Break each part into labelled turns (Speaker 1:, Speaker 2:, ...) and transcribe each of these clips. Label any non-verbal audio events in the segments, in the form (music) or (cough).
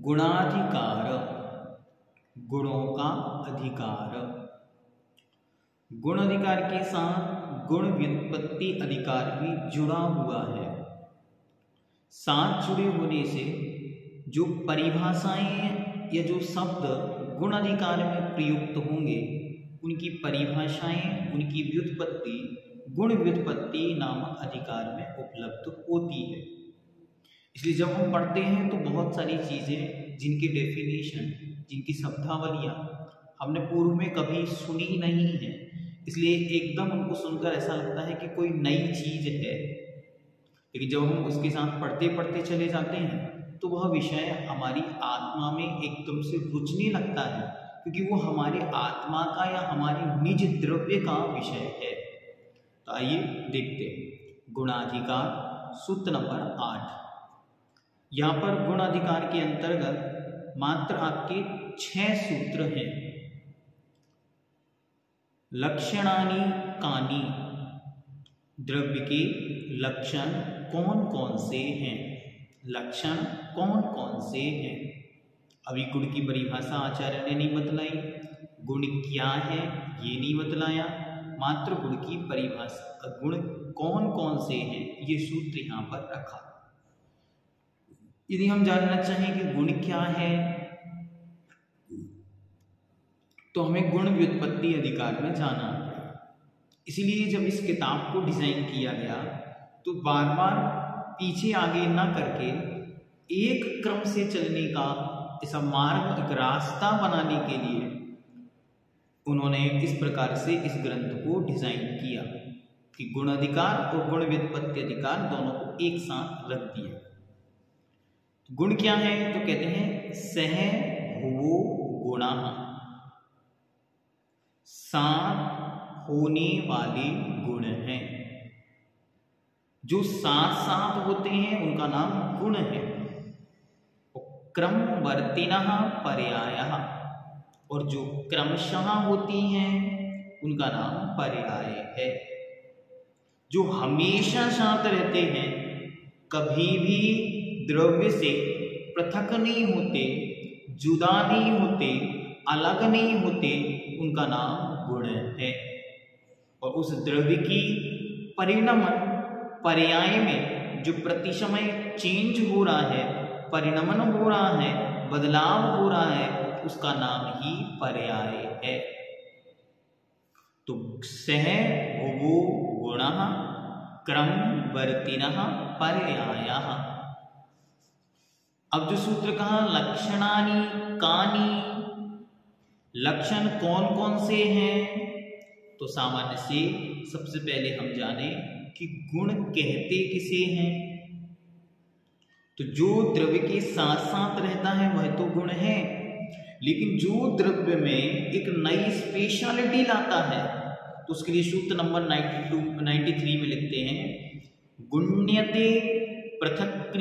Speaker 1: गुणाधिकार। गुणों का अधिकार। गुण अधिकार के साथ गुण व्युत्पत्ति अधिकार भी जुड़ा हुआ है। साथ जुड़े होने से जो परिभाषाएँ या जो शब्द गुण अधिकार में प्रयुक्त होंगे, उनकी परिभाषाएँ, उनकी व्युत्पत्ति गुण व्युत्पत्ति नामक अधिकार में उपलब्ध होती है। इसलिए जब हम पढ़ते हैं तो बहुत सारी चीज़ें जिनकी डेफिनेशन जिनकी शब्दावलियाँ हमने पूर्व में कभी सुनी नहीं है। इसलिए एकदम उनको सुनकर ऐसा लगता है कि कोई नई चीज़ है। लेकिन जब हम उसके साथ पढ़ते पढ़ते चले जाते हैं तो वह विषय हमारी आत्मा में एकदम से रुचने लगता है, क्योंकि वो हमारे आत्मा का या हमारे निज द्रव्य का विषय है। तो आइए देखते हैं। गुणाधिकार, सूत्र नंबर आठ। यहाँ पर गुण अधिकार के अंतर्गत मात्र आपके छह सूत्र हैं। लक्षणानी कानी। द्रव्य के लक्षण कौन कौन से हैं? लक्षण कौन कौन से हैं? अभी गुण की परिभाषा आचार्य ने नहीं बतलाई। गुण क्या है, ये नहीं बतलाया। मात्र गुण की परिभाषा, गुण कौन कौन से हैं, ये सूत्र यहाँ पर रखा। यदि हम जानना चाहें कि गुण क्या है तो हमें गुण व्युत्पत्ति अधिकार में जाना इसीलिए जब इस किताब को डिज़ाइन किया गया तो बार बार पीछे आगे ना करके एक क्रम से चलने का, ऐसा मार्ग, एक रास्ता बनाने के लिए उन्होंने इस प्रकार से इस ग्रंथ को डिज़ाइन किया कि गुण अधिकार और गुण व्युत्पत्ति अधिकार दोनों को एक साथ रख दिया। गुण क्या है? तो कहते हैं, सह भुवो गुणा। साथ होने वाले गुण हैं। जो साथ साथ होते हैं, उनका नाम गुण है। क्रम वर्तिन पर्याय। और जो क्रमशः होती हैं, उनका नाम पर्याय है। जो हमेशा शांत रहते हैं, कभी भी द्रव्य से पृथक नहीं होते, जुदा नहीं होते, अलग नहीं होते, उनका नाम गुण है। और उस द्रव्य की परिणमन पर्याय में जो प्रति समय चेंज हो रहा है, परिणमन हो रहा है, बदलाव हो रहा है, उसका नाम ही पर्याय है। तो सह भुवो गुण, क्रम वर्तिन पर्याय। अब जो सूत्र कहा? लक्षणानी, कानी। लक्षण कौन कौन से हैं? तो सामान्य से सबसे पहले हम जाने कि गुण कहते किसे हैं। तो जो द्रव्य के साथ साथ रहता है, वह तो गुण है। लेकिन जो द्रव्य में एक नई स्पेशलिटी लाता है तो उसके लिए सूत्र नंबर 92 93 में लिखते हैं, गुण्यते, पृथक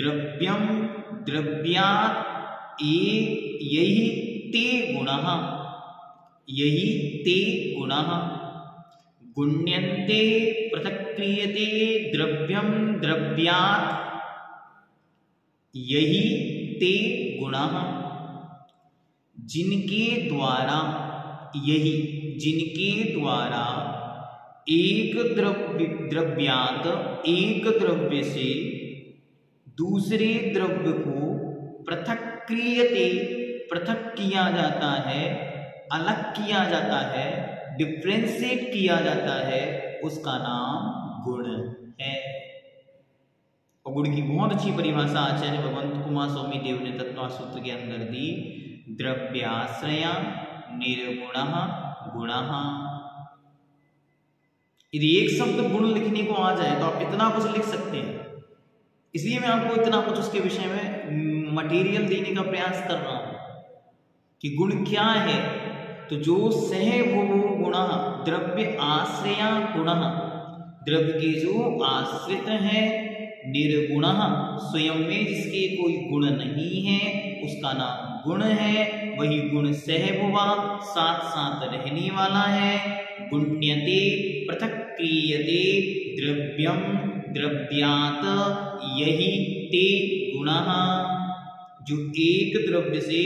Speaker 1: द्रव्यम द्रव्यात यही ते गुण। यही ते गुण। गुण्यन्ते पृथक क्रियते द्रव्यम द्रव्यात। यही ते गुण। जिनके द्वारा यही जिनके द्वारा एक द्रव्य, द्रव्यात एक द्रव्य से दूसरे द्रव्य को पृथक क्रियते, पृथक किया जाता है, अलग किया जाता है डिफ्रेंशिएट किया जाता है, उसका नाम गुण है। और गुण की बहुत अच्छी परिभाषा आचार्य भगवंत कुमार स्वामी देव ने तत्व सूत्र के अंदर दी, द्रव्याश्रया निर्गुण गुण। यदि एक शब्द गुण लिखने को आ जाए तो आप इतना कुछ लिख सकते हैं। इसलिए मैं आपको इतना कुछ उसके विषय में मटेरियल देने का प्रयास कर रहा हूँ कि गुण क्या है? तो जो सह वो गुण, द्रव्य आश्रया गुण। द्रव्य के जो आश्रित है, निर्गुण, स्वयं में जिसके कोई गुण नहीं है, उसका नाम गुण है। वही गुण सहभुवा साथ साथ रहने वाला है। गुण्यते, पृथक क्रियते, द्रव्यम। द्रव्यात यही ते गुण। जो एक द्रव्य से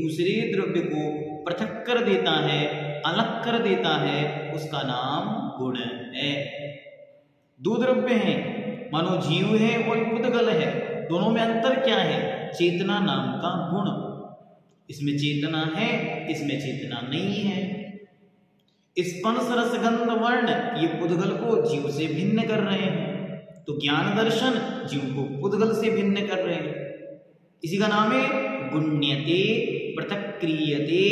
Speaker 1: दूसरे द्रव्य को पृथक कर देता है, अलग कर देता है, उसका नाम गुण है। दो द्रव्य हैं, मानो जीव है और पुद्गल है। दोनों में अंतर क्या है? चेतना नाम का गुण। इसमें चेतना है, इसमें चेतना नहीं है। स्पर्श रसगंध वर्ण ये पुद्गल को जीव से भिन्न कर रहे हैं। तो ज्ञान दर्शन जीव को पुद्गल से भिन्न कर रहे हैं। इसी का नाम है गुण्यते पृथक्रियते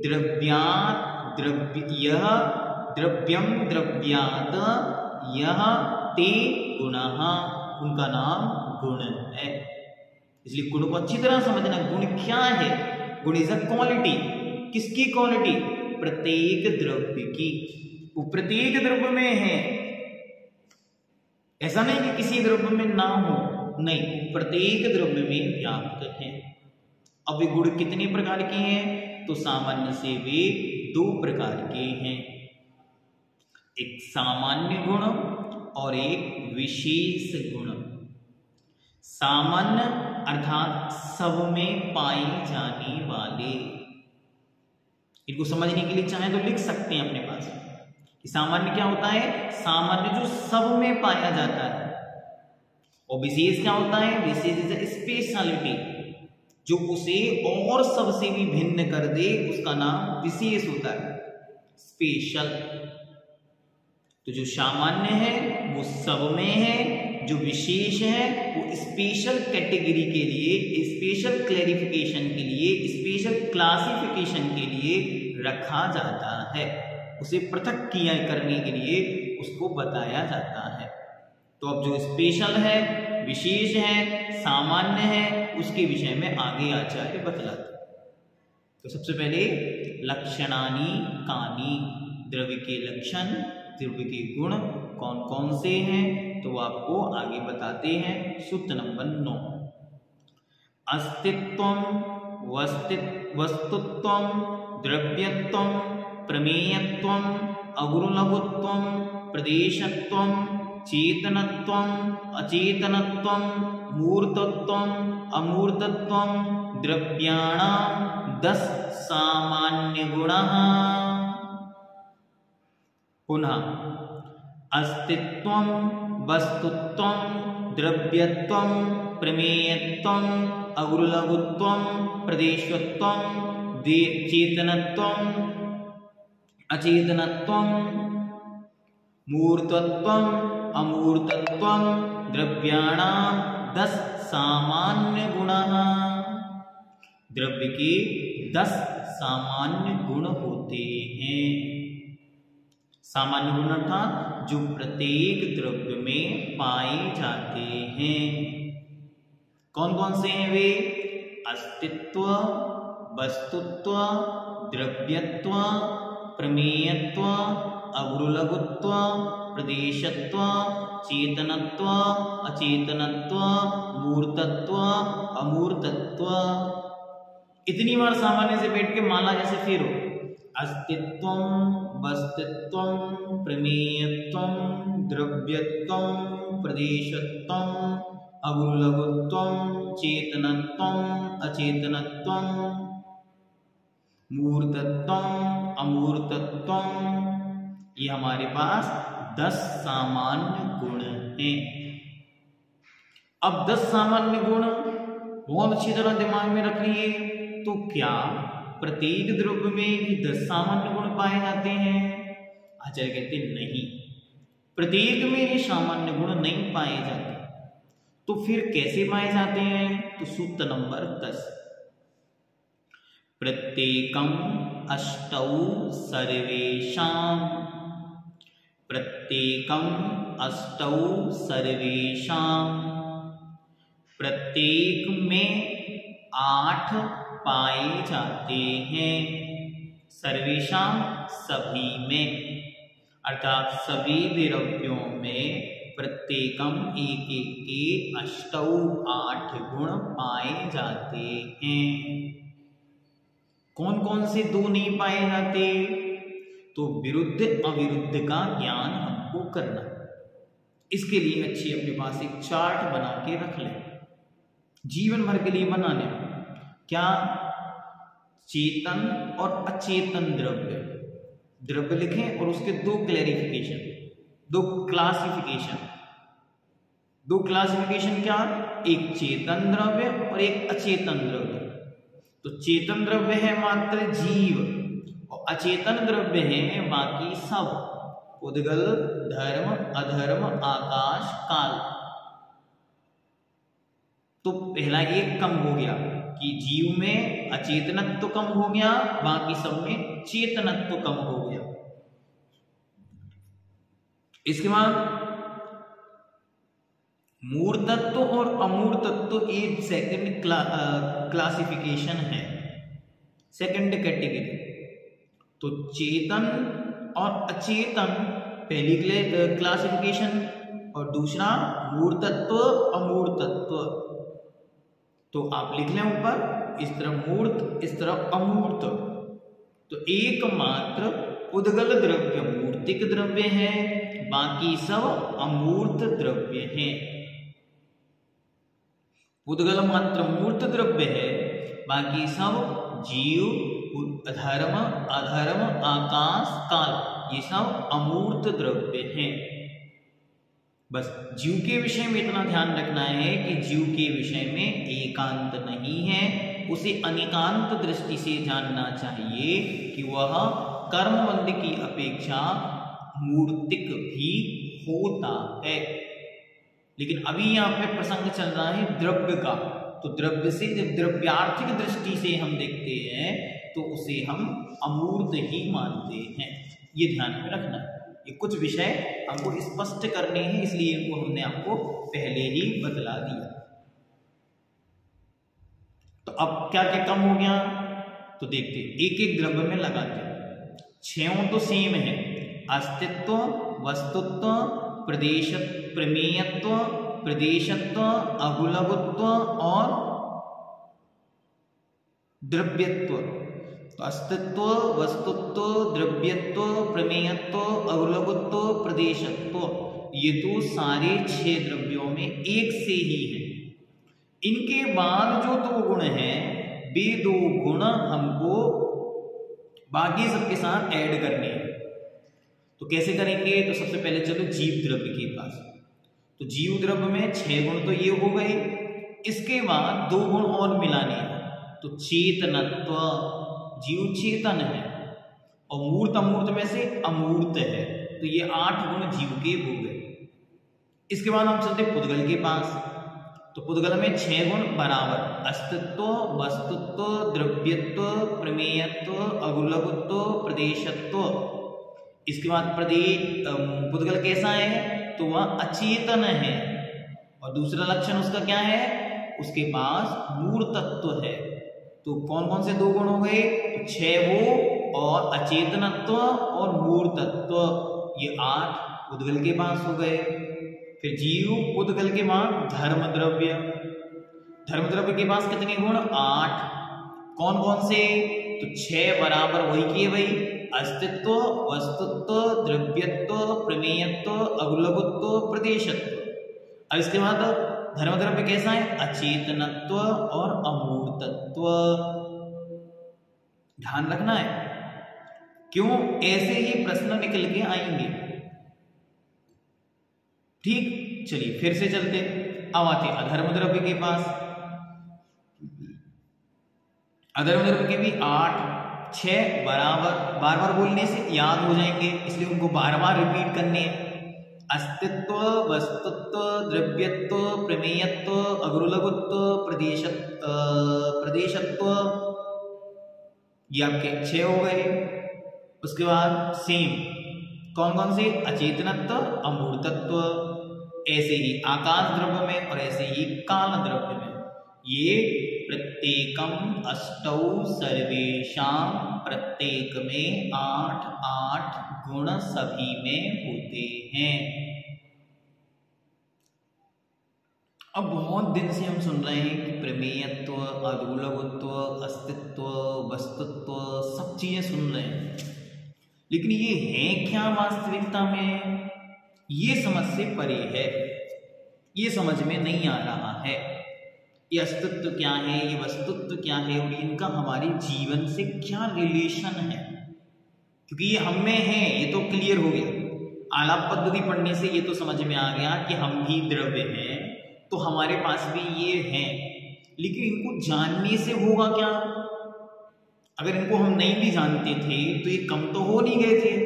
Speaker 1: द्रव्यात, द्रव्य द्रव्यम द्रव्यात यह ते गुण। उनका नाम गुण है। इसलिए गुण को अच्छी तरह समझना, गुण क्या है? गुण इज़ अ क्वालिटी किसकी क्वालिटी प्रत्येक द्रव्य की। वो प्रत्येक द्रव्य में है। ऐसा नहीं कि किसी द्रव्य में ना हो। नहीं, प्रत्येक द्रव्य में व्याप्त है। अब गुण कितने प्रकार के हैं? तो सामान्य से वे दो प्रकार के हैं। एक सामान्य गुण और एक विशेष गुण। सामान्य अर्थात सब में पाए जाने वाले। इनको समझने के लिए चाहे तो लिख सकते हैं अपने पास। सामान्य क्या होता है? सामान्य जो सब में पाया जाता है। और विशेष क्या होता है? विशेष इज़ स्पेशलिटी जो उसे और सबसे भी भिन्न कर दे, उसका नाम विशेष होता है। स्पेशल तो जो सामान्य है, वो सब में है। जो विशेष है, वो स्पेशल कैटेगरी के लिए स्पेशल क्लैरिफिकेशन के लिए स्पेशल क्लासिफिकेशन के लिए रखा जाता है। उसे पृथक किया करने के लिए उसको बताया जाता है। तो अब जो स्पेशल है, विशेष है, सामान्य है, उसके विषय में आगे आचार्य बतलाते तो सबसे पहले, लक्षणानी कानी, द्रव्य के लक्षण, द्रव्य के गुण कौन कौन से हैं तो आपको आगे बताते हैं, सूत्र नंबर नौ। अस्तित्व वस्तुत्व द्रव्यत्व प्रमेयत्वम् अगुरुलघुत्वं प्रदेशत्वं चेतनत्वम् अचेतनत्वं मूर्तत्वम् अमूर्तत्वं द्रव्याणां सामान्यगुणः। पुनः अस्तित्वं वस्तुत्वं द्रव्यत्वं प्रमेयत्वम् अगुरुलघुत्वं प्रदेशत्वं चेतनत्वं अचेतनत्व मूर्तत्व अमूर्तत्व द्रव्याणाम दस सामान्य गुण द्रव्य के दस सामान्य गुण होते हैं। सामान्य गुण अर्थात जो प्रत्येक द्रव्य में पाए जाते हैं। कौन कौन से हैं वे? अस्तित्व, वस्तुत्व, द्रव्यत्व प्रमेयत्व अग्रुलघुत्व प्रदेशत्व, चेतनत्व, अचेतनत्व, मूर्तत्व, अमूर्तत्व। इतनी बार सामान्य से बैठ के माला जैसे फेरो अस्तित्व, वस्तित्व, प्रमेयत्व, द्रव्यत्व, प्रदेशत्व अगुलघुत्व चेतनत्व, अचेतनत्व। मूर्तत्व अमूर्तत्व। ये हमारे पास दस सामान्य गुण हैं। अब दस सामान्य गुण बहुत अच्छी तरह दिमाग में रख लिए तो क्या प्रत्येक द्रव्य में भी दस सामान्य गुण पाए जाते हैं? आचार्य कहते, नहीं। प्रत्येक में ये सामान्य गुण नहीं पाए जाते। तो फिर कैसे पाए जाते हैं? तो सूत्र नंबर दस। प्रत्येकम अष्टौ सर्वेशा प्रत्येकम अष्टौ सर्वेशा प्रत्येक में आठ पाए जाते हैं। सर्वेशा सभी में। अर्थात सभी द्रव्यों में प्रत्येकम एक एक के अष्टौ आठ गुण पाए जाते हैं। कौन कौन से दो नहीं पाए जाते? तो विरुद्ध अविरुद्ध का ज्ञान हमको करना। इसके लिए अच्छी अपने पास एक चार्ट बना के रख लें। जीवन भर के लिए बना बनाने क्या? चेतन और अचेतन द्रव्य। द्रव्य लिखें और उसके दो क्लैरिफिकेशन दो क्लासिफिकेशन दो क्लासिफिकेशन क्या? एक चेतन द्रव्य और एक अचेतन द्रव्य। तो चेतन द्रव्य है मात्र जीव, और अचेतन द्रव्य है बाकी सब। उदगल, धर्म, अधर्म, आकाश, काल। तो पहला एक कम हो गया कि जीव में अचेतनत्व तो कम हो गया, बाकी सब में चेतनत्व तो कम हो गया। इसके बाद मूर्तत्व और अमूर्तत्व एक सेकंड क्लासिफिकेशन है। सेकंड कैटेगरी तो चेतन और अचेतन, पहली क्लासिफिकेशन और दूसरा मूर्तत्व, अमूर्तत्व। तो आप लिख लें ऊपर, इस तरह मूर्त, इस तरह अमूर्त। तो एकमात्र उदगल द्रव्य मूर्तिक द्रव्य है, बाकी सब अमूर्त द्रव्य है। उदगल मात्र मूर्त द्रव्य है। बाकी सब जीव धर्म अधर्म, आकाश, काल, ये सब अमूर्त द्रव्य हैं। बस जीव के विषय में इतना ध्यान रखना है कि जीव के विषय में एकांत नहीं है। उसे अनिकांत दृष्टि से जानना चाहिए कि वह कर्मबंध की अपेक्षा मूर्तिक भी होता है। लेकिन अभी यहाँ पे प्रसंग चल रहा है द्रव्य का। तो द्रव्य से, जब द्रव्यार्थिक दृष्टि से हम देखते हैं तो उसे हम अमूर्त ही मानते हैं। ये ध्यान में रखना। ये कुछ विषय हमको स्पष्ट करने हैं, इसलिए इनको हमने आपको पहले ही बतला दिया। तो अब क्या क्या कम हो गया? तो देखते एक एक द्रव्य में लगाते छो तो सेम है। अस्तित्व, वस्तुत्व प्रदेश प्रमेयत्व प्रदेशत्व अगुलगुत्व और द्रव्यत्व। तो अस्तित्व, वस्तुत्व, द्रव्यत्व, प्रमेयत्व अवलगत्व प्रदेशत्व, ये तो सारे छह द्रव्यों में एक से ही है। इनके बाद जो दो गुण हैं, वे दो गुण हमको बाकी सबके साथ ऐड करने तो कैसे करेंगे? तो सबसे पहले चलो जीव द्रव्य के पास। तो जीव द्रव्य में छह गुण तो ये हो गए। इसके बाद दो गुण और मिलाने तो चेतनत्व, जीव चेतन है और मूर्त अमूर्त में से अमूर्त है। तो ये आठ गुण जीव के हो गए। इसके बाद हम चलते पुद्गल के पास। तो पुद्गल में छह गुण बराबर। अस्तित्व, वस्तुत्व, द्रव्यत्व, प्रमेयत्व, अगुलगुत्व, प्रदेशत्व। इसके बाद प्रदेश पुद्गल कैसा है? तो वह अचेतन है। और दूसरा लक्षण उसका क्या है? उसके पास मूर्तत्व है। तो कौन कौन से दो गुण हो गए? तो छह वो और अचेतनत्व और मूर्तत्व। ये आठ उद्गल के पास हो गए। फिर जीव उद्गल के बाद धर्म द्रव्य। धर्म द्रव्य के पास कितने गुण? आठ। कौन कौन से? तो छह बराबर वही किए भाई। अस्तित्व, वस्तुत्व, द्रव्यत्व, प्रमेयत्व अगुलगुत्व प्रदेशत्व। और इसके बाद धर्म द्रव्य कैसा है? अचेतनत्व और अमूर्तत्व। ध्यान रखना है। क्यों? ऐसे ही प्रश्न निकल के आएँगे। ठीक, चलिए फिर से चलते अब आते अधर्म द्रव्य के पास। अधर्म द्रव्य के भी आठ छ बराबर बार बार बोलने से याद हो जाएँगे, इसलिए उनको बार बार रिपीट करने हैं। अस्तित्व, वस्तुत्व, द्रव्यत्व, प्रमेयत्व अग्रुलघुत्व प्रदेश प्रदेशत्व। ये आपके छह हो गए। उसके बाद सेम कौन कौन से? अचेतनत्व, अमूर्तत्व। ऐसे ही आकाश द्रव्य में और ऐसे ही काल द्रव्य में। ये प्रत्येकम अष्टौ सर्वेशा प्रत्येक में आठ आठ गुण सभी में होते हैं। अब बहुत दिन से हम सुन रहे हैं कि प्रमेयत्व अदूलभत्व अस्तित्व, वस्तुत्व सब चीज़ें सुन रहे हैं। लेकिन ये है क्या वास्तविकता में? ये समझ से परे है। ये समझ में नहीं आ रहा है। ये अस्तित्व क्या है, ये वस्तुत्व क्या है और इनका हमारे जीवन से क्या रिलेशन है? क्योंकि ये हम में है, ये तो क्लियर हो गया। आलाप पद्धति पढ़ने से ये तो समझ में आ गया कि हम भी द्रव्य हैं तो हमारे पास भी ये है। लेकिन इनको जानने से होगा क्या? अगर इनको हम नहीं भी जानते थे तो ये कम तो हो नहीं गए थे।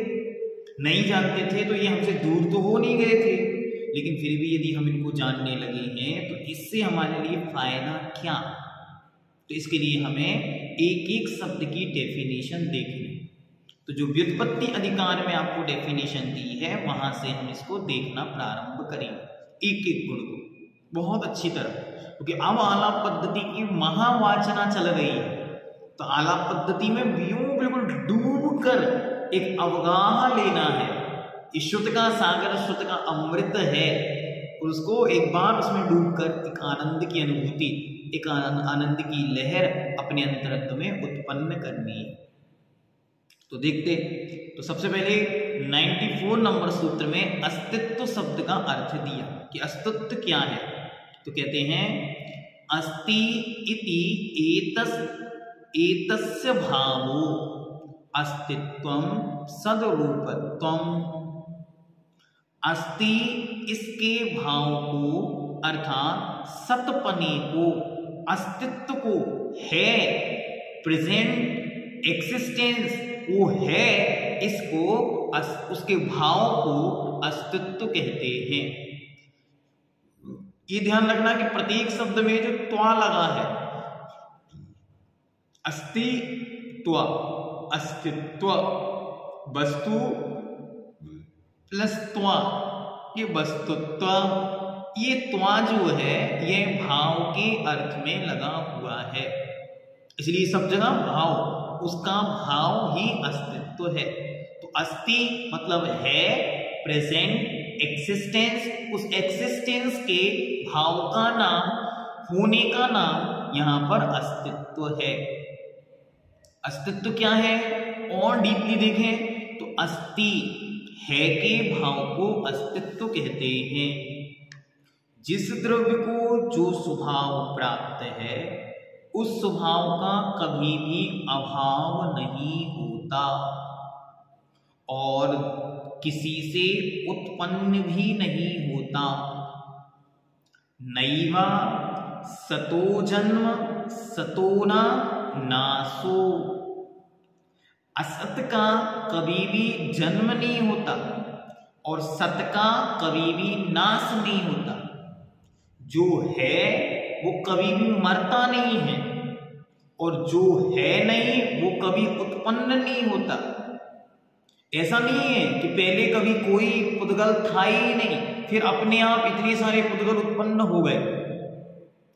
Speaker 1: नहीं जानते थे तो ये हमसे दूर तो हो नहीं गए थे। लेकिन फिर भी यदि हम इनको जानने लगे हैं तो इससे हमारे लिए फ़ायदा क्या? तो इसके लिए हमें एक एक शब्द की डेफिनेशन देखनी तो जो व्युत्पत्ति अधिकार में आपको डेफिनेशन दी है, वहाँ से हम इसको देखना प्रारंभ करेंगे। एक एक गुण को। बहुत अच्छी तरह। क्योंकि तो अब आलाप पद्धति की महावाचना चल रही है। तो आलाप पद्धति में व्यू बिल्कुल डूब कर एक अवगाह लेना है। ईश्वत का सागर श्रुत का अमृत है और उसको एक बार उसमें डूबकर एक आनंद की अनुभूति, एक आनंद की लहर अपने अंतरत्व में उत्पन्न करनी है। तो देखते तो सबसे पहले 94 नंबर सूत्र में अस्तित्व शब्द का अर्थ दिया कि अस्तित्व क्या है। तो कहते हैं, अस्ति इति एतस, एतस्य भावो, अस्तित्व सदरूपत्व अस्ति इसके भाव को अर्थात सतपने को अस्तित्व को है प्रेजेंट एक्सिस्टेंस वो है इसको अस, उसके भाव को अस्तित्व कहते हैं। ये ध्यान रखना कि प्रत्येक शब्द में जो त्वा लगा है अस्तित्व अस्तित्व वस्तु प्लस त्वा, ये वस्तुत्व, ये त्वा जो है, ये भाव के अर्थ में लगा हुआ है। इसलिए सब जगह भाव, उसका भाव ही अस्तित्व है। तो अस्ति मतलब है प्रेजेंट एक्सिस्टेंस उस एक्सिस्टेंस के भाव का नाम, होने का नाम यहाँ पर अस्तित्व है। अस्तित्व क्या है? और डीपली देखें तो अस्थि है के भाव को अस्तित्व कहते हैं। जिस द्रव्य को जो स्वभाव प्राप्त है, उस स्वभाव का कभी भी अभाव नहीं होता। और किसी से उत्पन्न भी नहीं होता। नैवा सतो जन्म सतोना नासो। असत का कभी भी जन्म नहीं होता और सत का कभी भी नाश नहीं होता। जो है, वो कभी भी मरता नहीं है और जो है नहीं, वो कभी उत्पन्न नहीं होता। ऐसा नहीं है कि पहले कभी कोई पुद्गल था ही नहीं, फिर अपने आप इतने सारे पुद्गल उत्पन्न हो गए।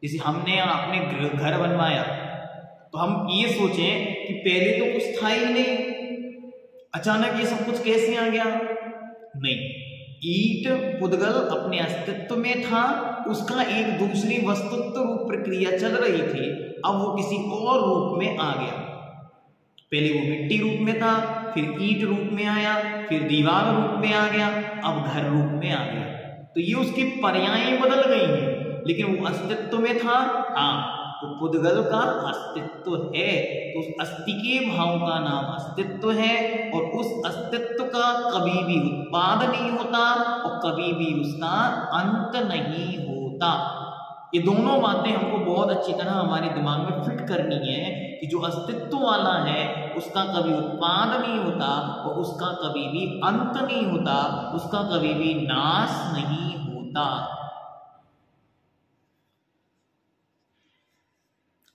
Speaker 1: जैसे हमने अपने घर बनवाया। तो हम ये सोचें कि पहले तो कुछ था ही नहीं। अचानक ये सब कुछ कैसे आ गया? नहीं। ईट पुदगल अपने अस्तित्व में था, उसका एक दूसरी वस्तुत्व रूप प्रक्रिया चल रही थी, अब वो किसी और रूप में आ गया। पहले वो मिट्टी रूप में था, फिर ईट रूप में आया, फिर दीवार रूप में आ गया, अब घर रूप में आ गया। तो ये उसकी पर्याय बदल गई हैं, लेकिन वो अस्तित्व में था। हाँ तो पुद्गल का अस्तित्व है तो उस अस्थि के भाव का नाम अस्तित्व है, और उस अस्तित्व का कभी भी उत्पाद नहीं होता, और कभी भी उसका अंत नहीं होता। ये दोनों बातें हमको बहुत अच्छी तरह हमारे दिमाग में फिट करनी है कि जो अस्तित्व वाला है, उसका कभी उत्पाद नहीं होता, और उसका कभी भी अंत नहीं होता, उसका कभी भी नाश नहीं होता।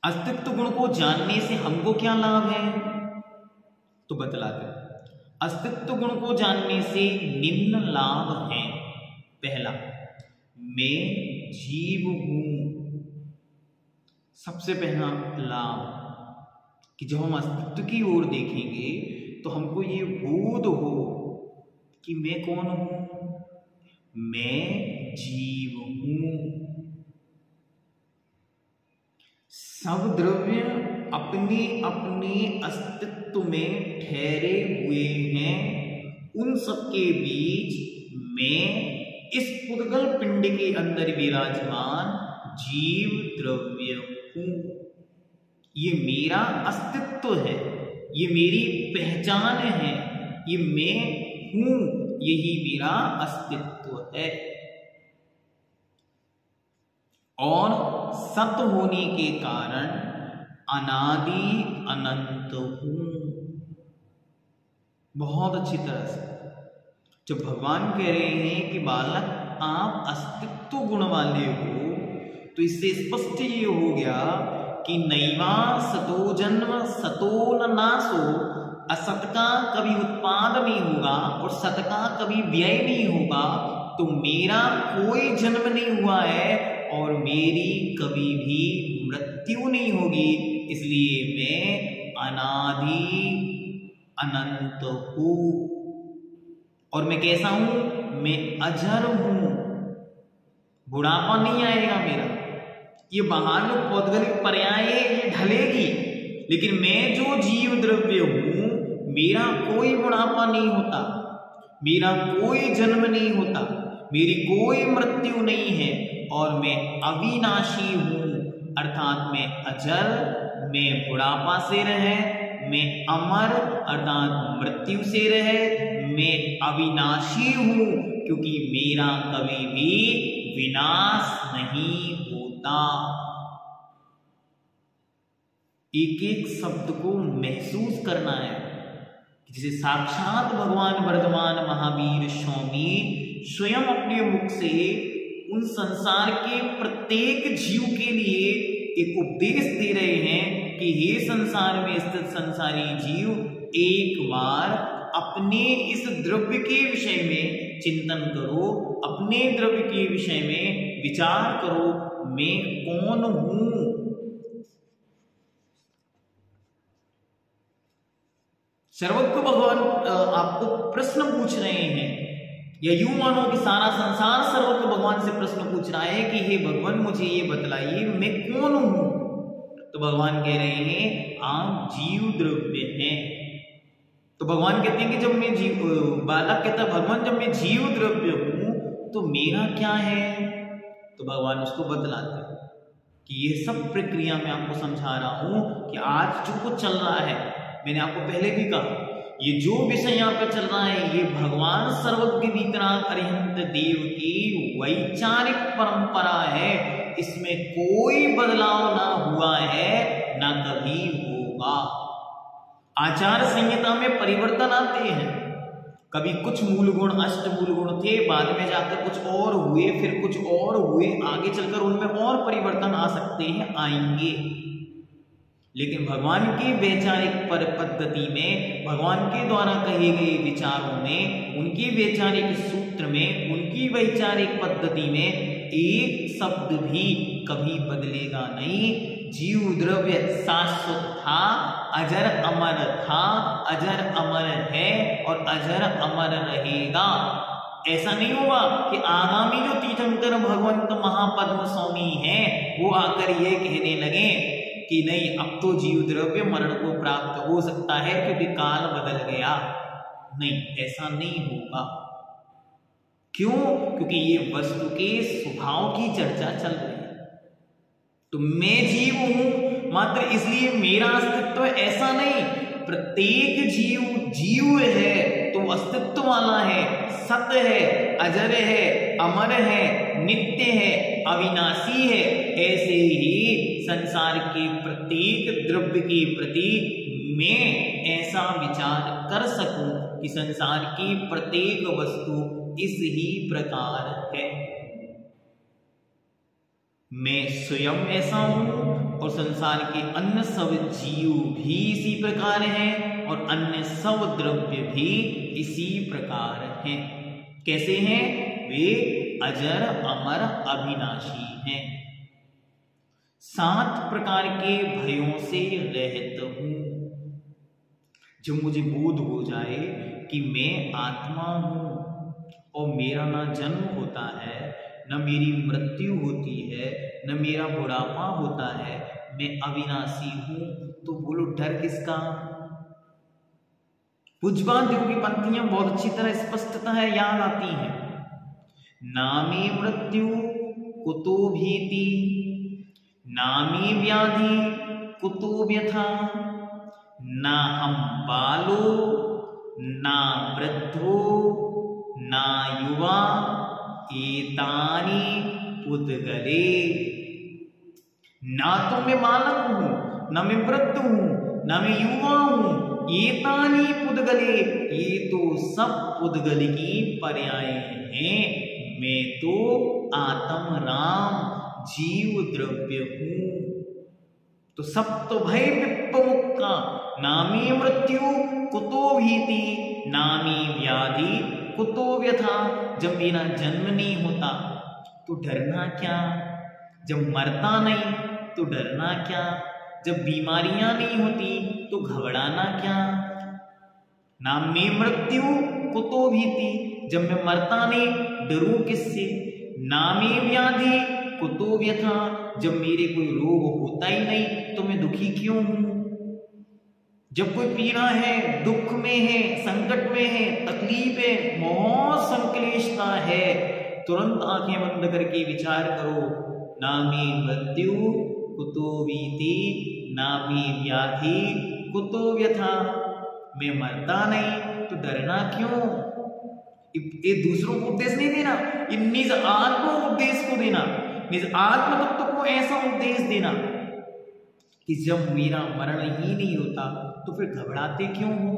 Speaker 1: अस्तित्व गुण को जानने से हमको क्या लाभ है? तो बतलाते अस्तित्व गुण को जानने से निम्न लाभ है। पहला, मैं जीव हूँ। सबसे पहला लाभ, कि जब हम अस्तित्व की ओर देखेंगे तो हमको ये बोध हो कि मैं कौन हूँ? मैं जीव हूँ। सब द्रव्य अपने अपने अस्तित्व में ठहरे हुए हैं। उन सबके बीच में इस पुद्गल पिंड के अंदर विराजमान जीव द्रव्य हूँ। ये मेरा अस्तित्व है, ये मेरी पहचान है, ये मैं हूँ, यही मेरा अस्तित्व है। और सत होने के कारण अनादि अनंत हूँ। बहुत अच्छी तरह से। जब भगवान कह रहे हैं कि बालक, आप अस्तित्व गुण वाले हो तो इससे स्पष्ट ये हो गया कि नैवा सतो जन्म, सतो न नासो, असत का कभी उत्पाद नहीं होगा और सत का कभी व्यय नहीं होगा तो मेरा कोई जन्म नहीं हुआ है और मेरी कभी भी मृत्यु नहीं होगी, इसलिए मैं अनादि अनंत हूँ। और मैं कैसा हूँ? मैं अजर हूँ। बुढ़ापा नहीं आएगा मेरा। ये बाहर पौधगलिक पर्याय ये ढलेगी। लेकिन मैं जो जीव द्रव्य हूँ, मेरा कोई बुढ़ापा नहीं होता। मेरा कोई जन्म नहीं होता। मेरी कोई मृत्यु नहीं है। और मैं अविनाशी हूँ। अर्थात मैं अजर मैं बुढ़ापा से रहे, मैं अमर, अर्थात मृत्यु से रहे, मैं अविनाशी हूँ, क्योंकि मेरा कभी भी विनाश नहीं होता। एक एक शब्द को महसूस करना है। जिसे साक्षात भगवान वर्धमान महावीर स्वामी स्वयं अपने मुख से उन संसार के प्रत्येक जीव के लिए एक उपदेश दे रहे हैं कि हे संसार में स्थित संसारी जीव, एक बार अपने इस द्रव्य के विषय में चिंतन करो, अपने द्रव्य के विषय में विचार करो, मैं कौन हूँ? सर्वज्ञ भगवान आपको प्रश्न पूछ रहे हैं। या यूँ मानो कि सारा संसार सर्वज्ञ भगवान से प्रश्न पूछ रहा है कि, हे भगवान, मुझे ये बतलाइए, मैं कौन हूँ? तो भगवान कह रहे हैं, आप जीव द्रव्य हैं। तो भगवान कहते हैं कि जब मैं जीव, बालक कहता भगवान, जब मैं जीव द्रव्य हूँ तो मेरा क्या है? तो भगवान उसको बतलाते कि, ये सब प्रक्रिया मैं आपको समझा रहा हूँ कि आज जो कुछ चल रहा है, मैंने आपको पहले भी कहा ये जो विषय यहाँ पे चल रहा है, ये भगवान सर्वज्ञ वितराग अरिहंत देव की वैचारिक परंपरा है। इसमें कोई बदलाव ना हुआ है, ना कभी होगा। आचार संहिता में परिवर्तन आते हैं। कभी कुछ मूल गुण अष्ट मूल गुण थे, बाद में जाकर कुछ और हुए, फिर कुछ और हुए, आगे चलकर उनमें और परिवर्तन आ सकते हैं, आएँगे। लेकिन भगवान की वैचारिक पर पद्धति में, भगवान के द्वारा कहे गए विचारों में, उनकी वैचारिक सूत्र में, उनकी वैचारिक पद्धति में एक शब्द भी कभी बदलेगा नहीं। जीव द्रव्य शाश्वत था, अजर अमर था, अजर अमर है और अजर अमर रहेगा। ऐसा नहीं होगा कि आगामी जो तीर्थंकर भगवंत महापद्म स्वामी हैं, वो आकर ये कहने लगे कि नहीं, अब तो जीव द्रव्य मरण को प्राप्त हो सकता है, क्योंकि काल बदल गया। नहीं, ऐसा नहीं होगा। क्यों? क्योंकि ये वस्तु के स्वभाव की चर्चा चल रही है। तो मैं जीव हूँ, मात्र इसलिए मेरा अस्तित्व ऐसा नहीं। प्रत्येक जीव जीव है तो अस्तित्व वाला है। सत्य है, अजर है, अमर है, नित्य है अविनाशी है। ऐसे ही संसार के प्रत्येक द्रव्य के प्रति मैं ऐसा विचार कर सकूँ कि संसार की प्रत्येक वस्तु इस ही प्रकार है। मैं स्वयं ऐसा हूँ और संसार के अन्य सब जीव भी इसी प्रकार हैं और अन्य सब द्रव्य भी इसी प्रकार हैं। कैसे हैं? वे अजर अमर अविनाशी हैं। सात प्रकार के भयों से रहत हूँ। जब मुझे बोध हो जाए कि मैं आत्मा हूँ और मेरा ना जन्म होता है, न मेरी मृत्यु होती है, न मेरा बुढ़ापा होता है, मैं अविनाशी हूँ तो बोलो डर किसका? भुजबादियों की पंक्तियाँ बहुत अच्छी तरह स्पष्टता है, याद आती हैं। नामी मृत्यु कुतो भीति। नामी व्याधि कुतो व्यथा। ना हम बालो, ना वृद्धो, ना युवा, एतानी उदगले। ना तो मैं बालक हूँ, न मैं वृद्ध हूँ, न मैं युवा हूँ ये तानी पुदगले ये तो सब पुदगल की पर्याय हैं। मैं तो आत्म राम जीव द्रव्य हूँ। तो सप्त भय विप्पमुक्का नामी मृत्यु कुतो भीति, नामी व्याधि कुतो व्यथा, जब मेरा जन्म नहीं होता तो डरना क्या? जब मरता नहीं तो डरना क्या? जब बीमारियाँ नहीं होती तो घबराना क्या? नाम में मृत्यु कुतो भीति जब मैं मरता नहीं, डरू किससे? नामी व्याधि कुतो व्यथा। जब मेरे कोई रोग होता ही नहीं तो मैं दुखी क्यों हूँ? जब कोई पीड़ा है, दुख में है, संकट में है, तकलीफ़ है, बहुत संकलेशता है, तुरंत आँखें बंद करके विचार करो, नामी मृत्यु कुतो बीती नामी व्याधि कुतो व्यथा। मैं मरता नहीं तो डरना क्यों? ये दूसरों को उपदेश नहीं देना, ये निज आत्म उपदेश को देना, निज आत्म तत्व को ऐसा उपदेश देना कि जब मेरा मरण ही नहीं होता तो फिर घबराते क्यों हो?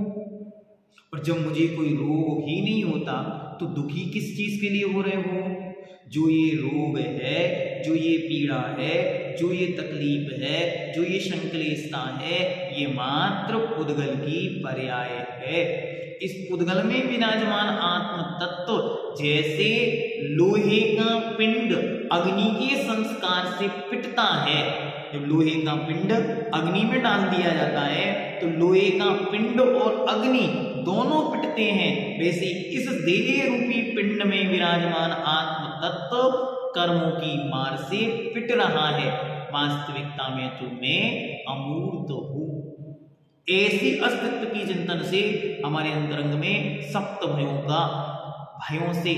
Speaker 1: और जब मुझे कोई रोग ही नहीं होता तो दुखी किस चीज़ के लिए हो रहे हो? जो ये रोग है, जो ये पीड़ा है, जो ये तकलीफ़ है, जो ये संकलेशता है, ये मात्र पुद्गल की पर्याय है। इस पुद्गल में विराजमान आत्म तत्व जैसे लोहे का पिंड अग्नि के संस्कार से पिटता है। जब लोहे का पिंड अग्नि में डाल दिया जाता है तो लोहे का पिंड और अग्नि दोनों पिटते हैं। वैसे इस देह रूपी पिंड में विराजमान आत्म तत्व कर्मों की मार से पिट रहा है। वास्तविकता में तो मैं अमूर्त हूँ। ऐसी अस्तित्व की चिंतन से हमारे अंतरंग में सप्त भयों का भयों से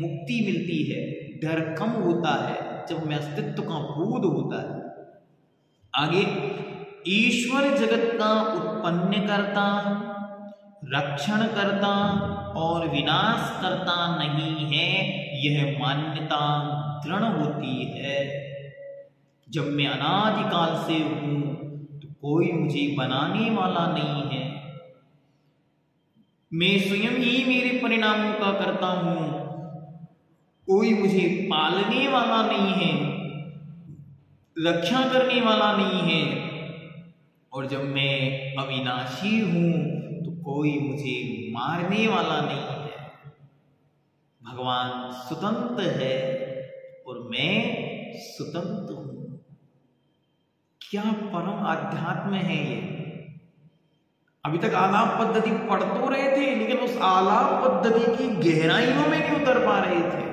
Speaker 1: मुक्ति मिलती है, डर कम होता है जब हमें अस्तित्व का बोध होता है। आगे, ईश्वर जगत का उत्पन्न करता रक्षण करता और विनाश करता नहीं है, यह मान्यता दृढ़ होती है। जब मैं अनादिकाल से हूँ कोई मुझे बनाने वाला नहीं है। मैं स्वयं ही मेरे परिणामों का करता हूँ। कोई मुझे पालने वाला नहीं है, रक्षा करने वाला नहीं है। और जब मैं अविनाशी हूँ तो कोई मुझे मारने वाला नहीं है। भगवान स्वतंत्र है और मैं स्वतंत्र हूँ। क्या परम आध्यात्म है ये? अभी तक आलाप पद्धति पढ़ तो रहे थे, लेकिन उस आलाप पद्धति की गहराइयों में नहीं उतर पा रहे थे।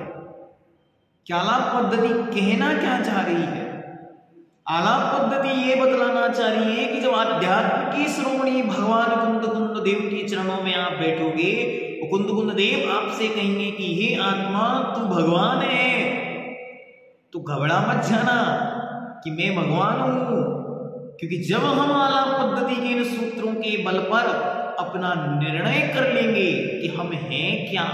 Speaker 1: क्या आलाप पद्धति कहना क्या चाह रही है? आलाप पद्धति ये बतलाना चाह रही है कि जब आध्यात्म की श्रोणी भगवान कुंद कुंद देव के चरणों में आप बैठोगे तो कुंद कुंद देव आपसे कहेंगे कि, हे आत्मा, तू भगवान है। तो घबरा मत जाना। कि मैं भगवान हूँ। क्योंकि जब हम आलाप पद्धति के इन सूत्रों के बल पर अपना निर्णय कर लेंगे कि हम हैं क्या,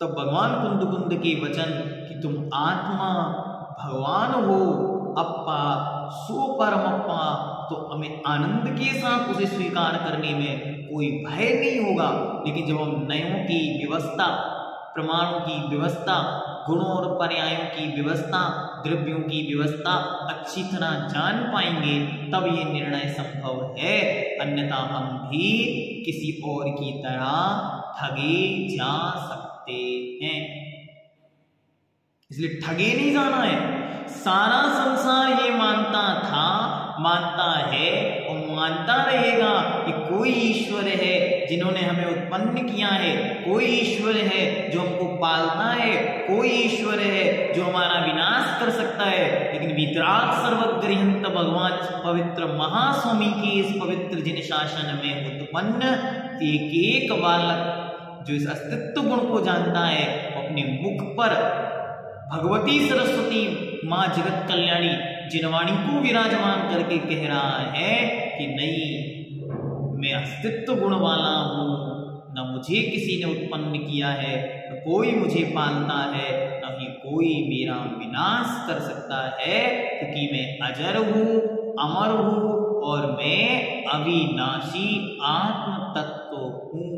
Speaker 1: तब भगवान कुंद कुंद के वचन कि तुम आत्मा, भगवान हो, अप्पा, सो परम अप्पा तो हमें आनंद के साथ उसे स्वीकार करने में कोई भय नहीं होगा। लेकिन जब हम नयों की व्यवस्था प्रमाणों की व्यवस्था, गुणों और पर्यायों की व्यवस्था, द्रव्यों की व्यवस्था अच्छी तरह जान पाएँगे, तब ये निर्णय संभव है। अन्यथा हम भी किसी और की तरह ठगे जा सकते हैं। इसलिए ठगे नहीं जाना है। सारा संसार ये मानता था मानता है और मानता रहेगा कि कोई ईश्वर है जिन्होंने हमें उत्पन्न किया है। कोई ईश्वर है जो हमको पालता है। कोई ईश्वर है जो हमारा विनाश कर सकता है। लेकिन वितराग सर्वग्रहंत भगवान पवित्र महास्वामी के इस पवित्र जिन शासन में उत्पन्न एक एक बालक जो इस अस्तित्व गुण को जानता है अपने मुख पर भगवती सरस्वती माँ जगत कल्याणी जिनवाणी को विराजमान करके कह रहा है कि नहीं, मैं अस्तित्व गुण वाला हूँ, न मुझे किसी ने उत्पन्न किया है, न कोई मुझे पालता है, न ही कोई मेरा विनाश कर सकता है, क्योंकि मैं अजर हूँ, अमर हूँ और मैं अविनाशी आत्म तत्व हूँ।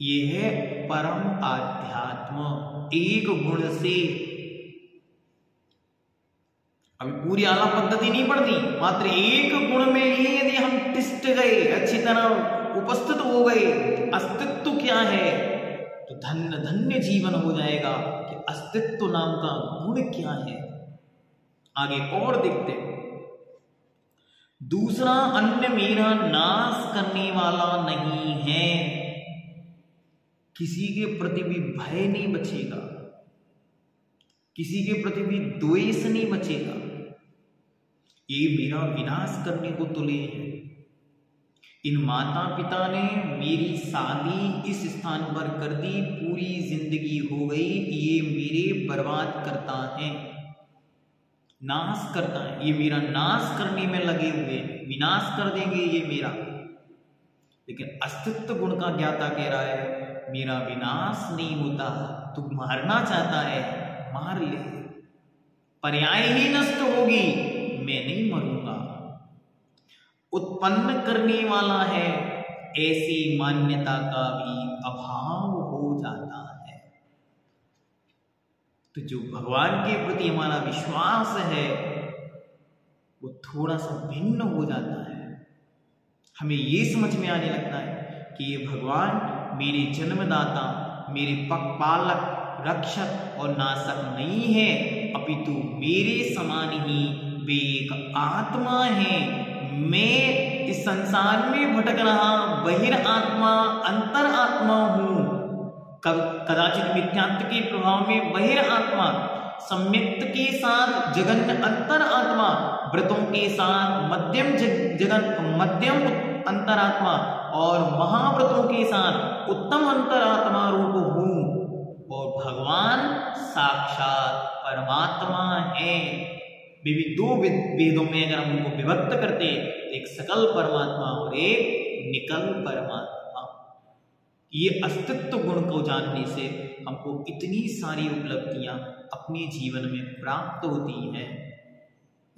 Speaker 1: ये है परम आध्यात्म, एक गुण से अभी पूरी आला पद्धति नहीं पड़ती मात्र एक गुण में ही यदि हम टिस्ट गए, अच्छी तरह उपस्थित हो गए, अस्तित्व क्या है? तो धन्य धन्य जीवन हो जाएगा कि अस्तित्व नाम का गुण क्या है? आगे और देखते दूसरा अन्य मेरा नाश करने वाला नहीं है। किसी के प्रति भी भय नहीं बचेगा। किसी के प्रति भी द्वेष नहीं बचेगा। ये मेरा विनाश करने को तुले है। इन माता पिता ने मेरी शादी इस स्थान पर कर दी, पूरी ज़िंदगी हो गई, ये मेरे बर्बाद करता है। नाश करता है। ये मेरा नाश करने में लगे हुए विनाश कर देंगे ये मेरा। लेकिन अस्तित्व गुण का ज्ञाता कह रहा है, मेरा विनाश नहीं होता, तू मारना चाहता है, मार ले। पर्याय ही नष्ट होगी। मैं नहीं मरूँगा। उत्पन्न करने वाला है, ऐसी मान्यता का भी अभाव हो जाता है। तो जो भगवान के प्रति हमारा विश्वास है, वो थोड़ा सा भिन्न हो जाता है। हमें ये समझ में आने लगता है कि ये भगवान मेरे जन्मदाता, मेरे पक, पालक, रक्षक और नाशक नहीं है, अपितु मेरे समान ही वे एक आत्मा है। मैं इस संसार में भटक रहा, बहिर आत्मा, अंतर आत्मा हूँ। कदाचित मिथ्यांत के प्रभाव में बहिर आत्मा सम्यक्त के साथ जगन अंतर आत्मा, व्रतों के साथ मध्यम जगन, मध्यम अंतरात्मा और महाव्रतों के साथ उत्तम अंतरात्मा रूप हूँ। और भगवान साक्षात परमात्मा है। विविध वेदों में अगर हम उनको विभक्त करते एक सकल परमात्मा और एक निकल परमात्मा। ये अस्तित्व गुण को जानने से हमको इतनी सारी उपलब्धियाँ अपने जीवन में प्राप्त होती हैं।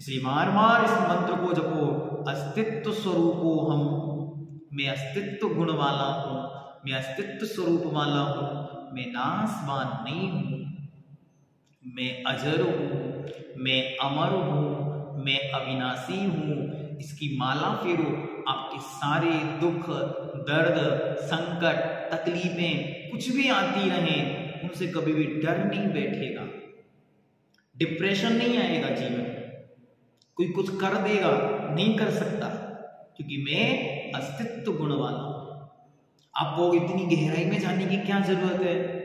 Speaker 1: इसलिए बार बार इस मंत्र को जपो अस्तित्व स्वरूपो हम, मैं अस्तित्व गुण वाला हूँ, मैं अस्तित्व स्वरूप वाला हूँ, मैं नासवान नहीं हूँ। मैं अजर हूँ, मैं अमर हूँ, मैं अविनाशी हूँ। इसकी माला फेरो आपके सारे दुख, दर्द, संकट, तकलीफें कुछ भी आती रहे, उनसे कभी भी डर नहीं बैठेगा। डिप्रेशन नहीं आएगा जीवन कोई कुछ कर देगा, नहीं कर सकता, क्योंकि मैं अस्तित्व गुण वाला आपको इतनी गहराई में जाने की क्या ज़रूरत है?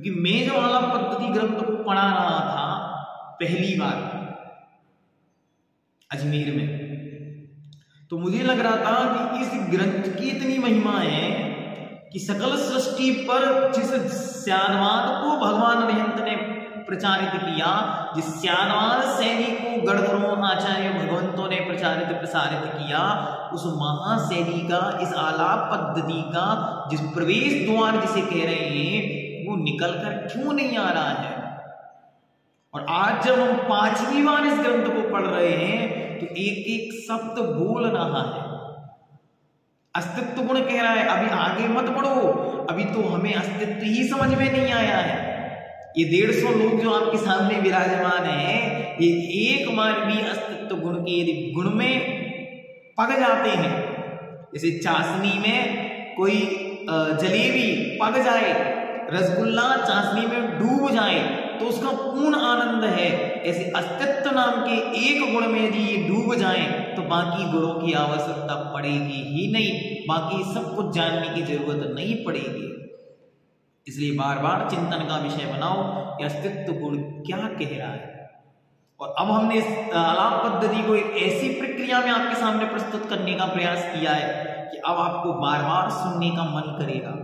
Speaker 1: क्योंकि मैं जो वाला पद्धति ग्रंथ को पढ़ा रहा था पहली बार अजमेर में। तो मुझे लग रहा था कि इस ग्रंथ की इतनी महिमा है कि सकल सृष्टि पर जिस श्यानवाद को भगवान महंत ने प्रचारित किया, जिस श्यानवाद शैली को गणधर्मो आचार्य भगवंतों ने प्रचारित प्रसारित किया, उस महाशैली का, इस आलाप पद्धति का, जिस प्रवेश द्वार जिसे कह रहे हैं वो निकल कर क्यों नहीं आ रहा है? और आज जब हम पांचवी बार इस ग्रंथ को पढ़ रहे हैं तो एक एक शब्द बोल रहा है। अस्तित्व गुण कह रहा है, अभी आगे मत पढ़ो अभी तो हमें अस्तित्व ही समझ में नहीं आया है। ये डेढ़ सौ लोग जो आपके सामने विराजमान है, ये एक भी अस्तित्व गुण के यदि गुण में पग जाते हैं, जैसे चाशनी में कोई जलेबी पग जाए रसगुल्ला चाशनी में डूब जाए तो उसका पूर्ण आनंद है। ऐसे अस्तित्व नाम के एक गुण में यदि ये डूब जाए तो बाकी गुणों की आवश्यकता पड़ेगी ही नहीं। बाकी सब कुछ जानने की ज़रूरत नहीं पड़ेगी। इसलिए बार बार चिंतन का विषय बनाओ, कि अस्तित्व गुण क्या कह रहा है। और अब हमने इस आलाप पद्धति को एक ऐसी प्रक्रिया में आपके सामने प्रस्तुत करने का प्रयास किया है, कि अब आपको बार बार सुनने का मन करेगा।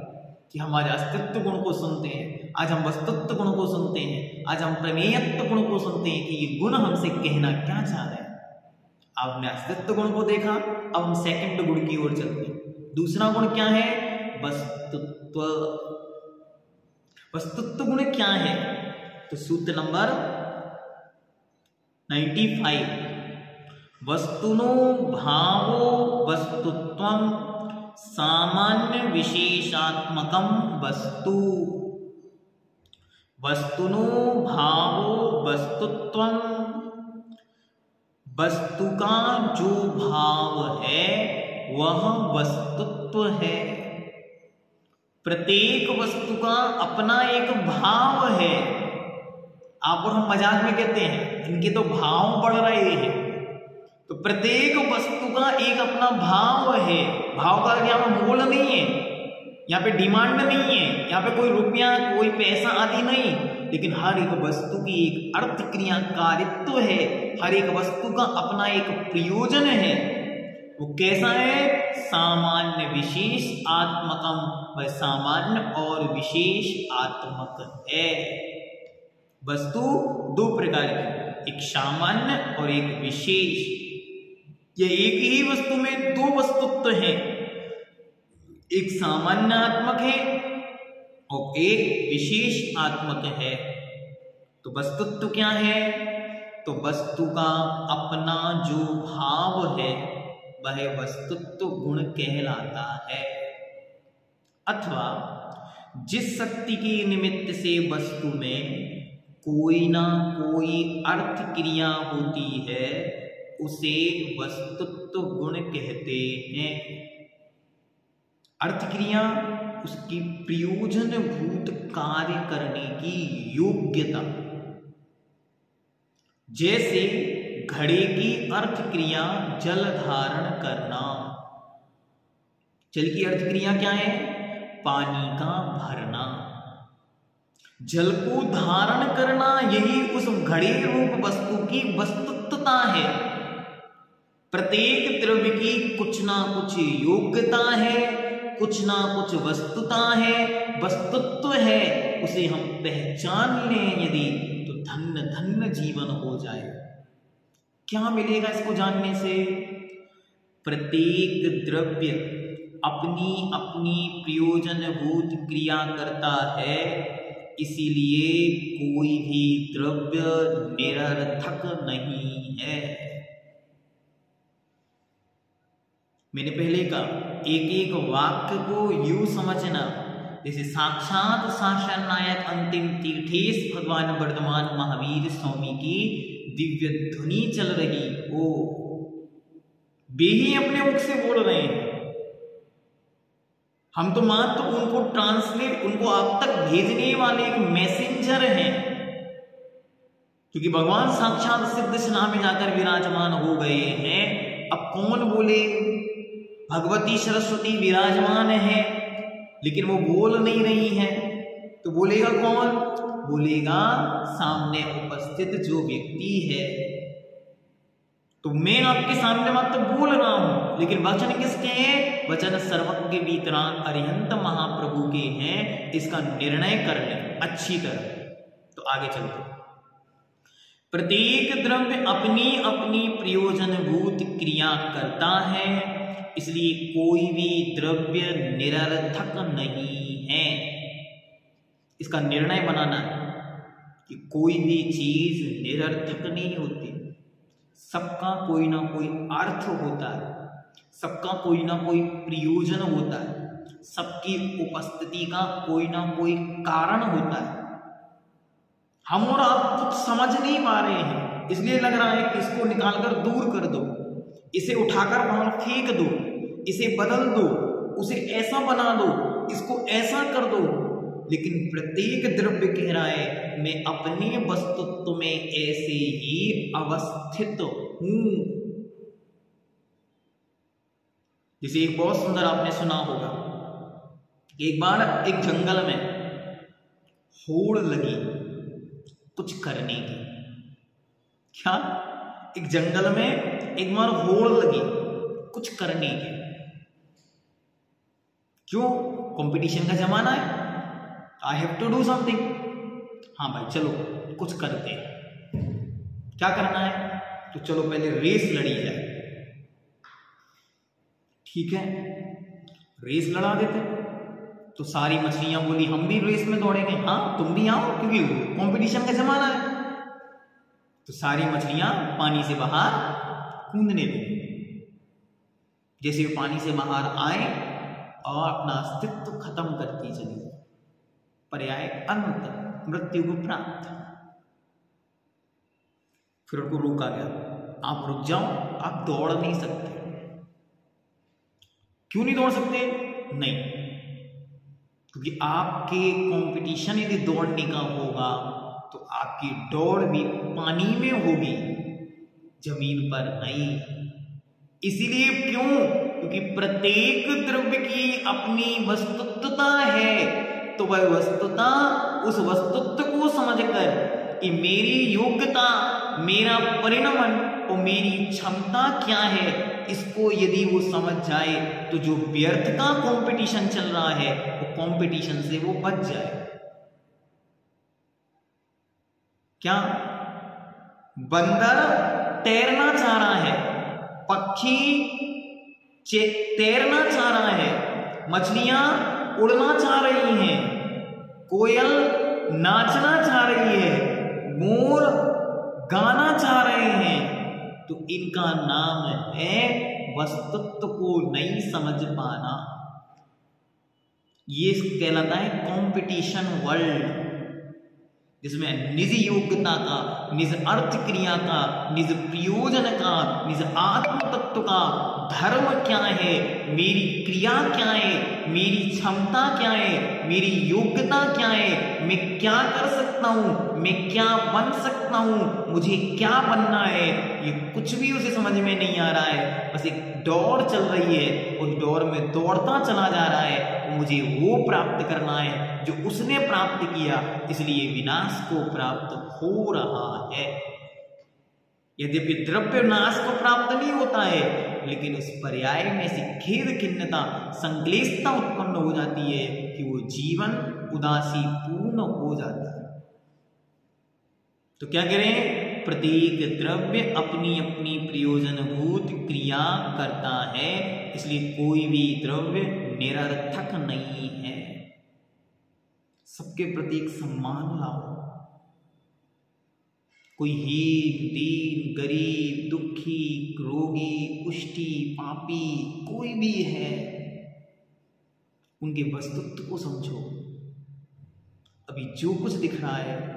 Speaker 1: कि हमारे अस्तित्व गुण को सुनते हैं, आज हम वस्तुत्व गुण को सुनते हैं, आज हम प्रमेयत्व गुण को सुनते हैं कि ये गुण हमसे कहना क्या चाह रहे हैं। आपने अस्तित्व गुण को देखा, अब हम सेकंड गुण की ओर चलते हैं। दूसरा गुण क्या है? वस्तुत्व। वस्तुत्व गुण क्या है? तो सूत्र नंबर 95 वस्तुनो भावो वस्तुत्व सामान्य विशेषात्मकम वस्तु। वस्तुनो भावो वस्तुत्व। वस्तु का जो भाव है, वह वस्तुत्व है। प्रत्येक वस्तु का अपना एक भाव है। आप और हम मज़ाक में कहते हैं, इनके तो भाव बढ़ रहे हैं। तो प्रत्येक वस्तु का एक अपना भाव है। भाव का यहाँ पर मोल नहीं है। यहाँ पे डिमांड नहीं है। यहाँ पे कोई रुपया, कोई पैसा आदि नहीं। लेकिन हर एक वस्तु की एक अर्थ क्रिया कारित्व है। हर एक वस्तु का अपना एक प्रयोजन है। वो कैसा है? सामान्य विशेष आत्मकम, वह सामान्य और विशेष आत्मक है। वस्तु दो प्रकार की एक सामान्य और एक विशेष। यह एक ही वस्तु में दो वस्तुत्व है। एक सामान्य आत्मक है और एक विशेष आत्मक है। तो वस्तुत्व क्या है? तो वस्तु का अपना जो भाव है, वह वस्तुत्व गुण कहलाता है। अथवा जिस शक्ति के निमित्त से वस्तु में कोई ना कोई अर्थ क्रिया होती है उसे वस्तुत्व गुण कहते हैं। अर्थ क्रिया उसकी प्रयोजन भूत कार्य करने की योग्यता। जैसे घड़े की अर्थ क्रिया जल धारण करना। जल की अर्थ क्रिया क्या है? पानी का भरना। जल को धारण करना यही उस घड़े रूप वस्तु की वस्तुत्वता है। प्रत्येक द्रव्य की कुछ ना कुछ योग्यता है, कुछ ना कुछ वस्तुता है, वस्तुत्व है, उसे हम पहचान लें यदि तो धन्य धन्य जीवन हो जाए। क्या मिलेगा इसको जानने से? प्रत्येक द्रव्य अपनी अपनी प्रयोजनभूत क्रिया करता है, इसीलिए कोई भी द्रव्य निरर्थक नहीं है। मैंने पहले कहा एक एक वाक्य को यू समझना। जैसे साक्षात शासन नायक अंतिम तीर्थेश भगवान वर्धमान महावीर स्वामी की दिव्य ध्वनि चल रही। ओ, वे ही अपने मुख से बोल रहे हैं। हम तो मात्र तो उनको ट्रांसलेट उनको आप तक भेजने वाले एक मैसेंजर हैं। क्योंकि भगवान साक्षात सिद्ध में जाकर विराजमान हो गए हैं। अब कौन बोले? भगवती सरस्वती विराजमान है, लेकिन वो बोल नहीं रही है। तो बोलेगा कौन? बोलेगा, सामने उपस्थित जो व्यक्ति है। तो मैं आपके सामने मात्र तो बोल रहा हूँ, लेकिन वचन किसके हैं? वचन सर्वज्ञ वितरान अरिहंत महाप्रभु के हैं इसका निर्णय कर ले अच्छी तरह। तो आगे चलते प्रत्येक द्रव्य अपनी अपनी प्रयोजनभूत क्रिया करता है इसलिए कोई भी द्रव्य निरर्थक नहीं है। इसका निर्णय बनाना है कि कोई भी चीज़ निरर्थक नहीं होती। सबका कोई ना कोई अर्थ होता है, सबका कोई ना कोई प्रयोजन होता है, सबकी उपस्थिति का कोई ना कोई कारण होता है। हम और आप कुछ समझ नहीं पा रहे हैं, इसलिए लग रहा है कि इसको निकालकर दूर कर दो। इसे उठाकर वहाँ फेंक दो, इसे बदल दो, उसे ऐसा बना दो, इसको ऐसा कर दो। लेकिन प्रत्येक द्रव्य कह रहा है, मैं अपने वस्तुत्व में ऐसे ही अवस्थित हूँ। जैसे एक बहुत सुंदर आपने सुना होगा, एक बार एक जंगल में होड़ लगी कुछ करने की। क्या? एक जंगल में एक बार होड़ लगी। कुछ करने की क्यों? कंपटीशन का जमाना है। I have to do something हाँ भाई, चलो, कुछ करते हैं। क्या करना है? तो चलो, पहले रेस लड़ी जाए। ठीक है? रेस लड़ा देते। तो सारी मछलियाँ बोली, हम भी रेस में दौड़ेंगे। हाँ तुम भी आओ, क्योंकि कंपटीशन का जमाना है। तो सारी मछलियाँ पानी से बाहर कूदने लगी। जैसे वे पानी से बाहर आए, और अपना अस्तित्व खत्म करती चली। पर्याय अंत, मृत्यु को प्राप्त। फिर उनको रोका गया। आप रुक जाओ, आप दौड़ नहीं सकते। क्यों नहीं दौड़ सकते? नहीं। क्योंकि आपके कंपटीशन यदि दौड़ने का होगा तो आपकी दौड़ भी पानी में होगी, ज़मीन पर नहीं। इसीलिए क्यों? क्योंकि प्रत्येक द्रव्य की अपनी वस्तुत्वता है। तो वह वस्तुता उस वस्तुत्व को समझकर कि मेरी योग्यता, मेरा परिणमन और मेरी क्षमता क्या है, इसको यदि वो समझ जाए तो जो व्यर्थ का कंपटीशन चल रहा है, वो कंपटीशन से वो बच जाए। क्या? बंदर तैरना चाह रहा है। पक्षी तैरना चाह रहा है। मछलियाँ उड़ना चाह रही हैं। कोयल नाचना चाह रही है। मोर गाना चाह रहे हैं। तो इनका नाम है वस्तुत्व को नहीं समझ पाना। ये कहलाता है कंपटीशन वर्ल्ड जिसमें निज योग्यता का, निज अर्थ क्रिया का, निज प्रयोजन का, निज आत्म तत्व का धर्म क्या है? मेरी क्रिया क्या है? मेरी क्षमता क्या है? मेरी योग्यता क्या है? मैं क्या कर सकता हूँ? मैं क्या बन सकता हूँ? मुझे क्या बनना है? ये कुछ भी उसे समझ में नहीं आ रहा है। बस एक दौड़ चल रही है। उस दौड़ में दौड़ता चला जा रहा है। मुझे वो प्राप्त करना है जो उसने प्राप्त किया। इसलिए विनाश को प्राप्त हो रहा है। यद्यपि द्रव्य नाश को प्राप्त नहीं होता है लेकिन उस पर्याय में से खेद खिन्नता, संक्लेशता उत्पन्न हो जाती है कि वो जीवन उदासी पूर्ण हो जाता है। तो क्या करें? प्रत्येक द्रव्य अपनी अपनी प्रयोजनभूत क्रिया करता है, इसलिए कोई भी द्रव्य निरर्थक नहीं है। सबके प्रति एक सम्मान लाओ। कोई हीन, दीन, गरीब, दुखी, रोगी, कुष्ठी, पापी कोई भी है, उनके वस्तुत्व को समझो। अभी जो कुछ दिख रहा है,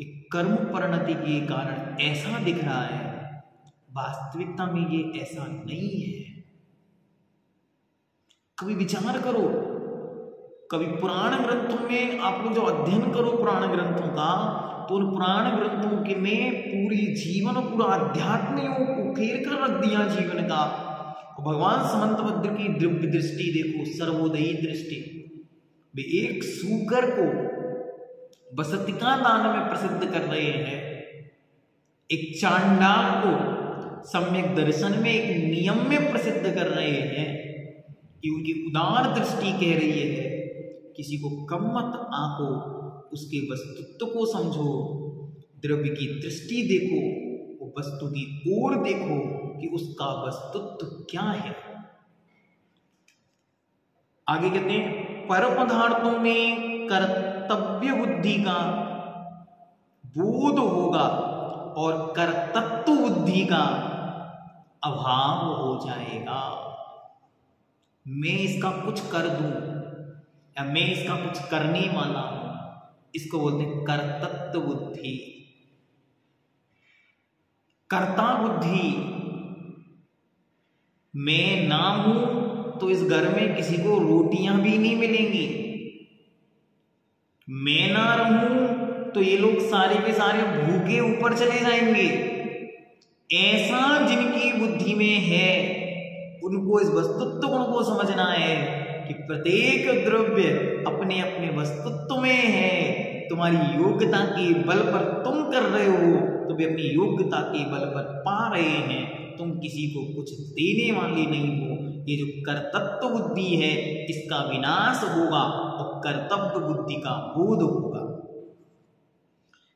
Speaker 1: एक कर्म परिणति के कारण ऐसा दिख रहा है, वास्तविकता में ये ऐसा नहीं है। कभी विचार करो, कभी पुराण ग्रंथों में आप लोग जो अध्ययन करो पुराण ग्रंथों का तो उन पुराण ग्रंथों के में पूरी जीवन पूरा अध्यात्म योग उखेर कर रख दिया जीवन का। भगवान समंत भद्र की दिव्य दृष्टि देखो, सर्वोदयी दृष्टि। वे एक सुकर को बसतिका दान में प्रसिद्ध कर रहे हैं। एक चांडाल को सम्यक दर्शन में, एक नियम में प्रसिद्ध कर रहे हैं कि उनकी उदार दृष्टि कह रही है, किसी को कम मत आको। उसके वस्तुत्व को समझो, द्रव्य की दृष्टि देखो वो वस्तु की ओर देखो कि उसका वस्तुत्व क्या है। आगे कहते हैं पर पदार्थों में कर्तव्य बुद्धि का बोध होगा और कर्तत्व बुद्धि का अभाव हो जाएगा। मैं इसका कुछ कर दूँ या मैं इसका कुछ करने वाला इसको बोलते हैं कर्तत्व बुद्धि कर्ता बुद्धि मैं ना हूँ तो इस घर में किसी को रोटियाँ भी नहीं मिलेंगी। मैं ना रहूँ तो ये लोग सारे के सारे भूखे ऊपर चले जाएँगे। ऐसा जिनकी बुद्धि में है, उनको इस वस्तुत्व गुण को समझना है। कि प्रत्येक द्रव्य अपने अपने वस्तुत्व में है। तुम्हारी योग्यता के बल पर तुम कर रहे हो तो वे अपनी योग्यता के बल पर पा रहे हैं। तुम किसी को कुछ देने वाले नहीं हो। ये जो कर्तत्व बुद्धि है इसका विनाश होगा और कर्तव्य बुद्धि का बोध होगा।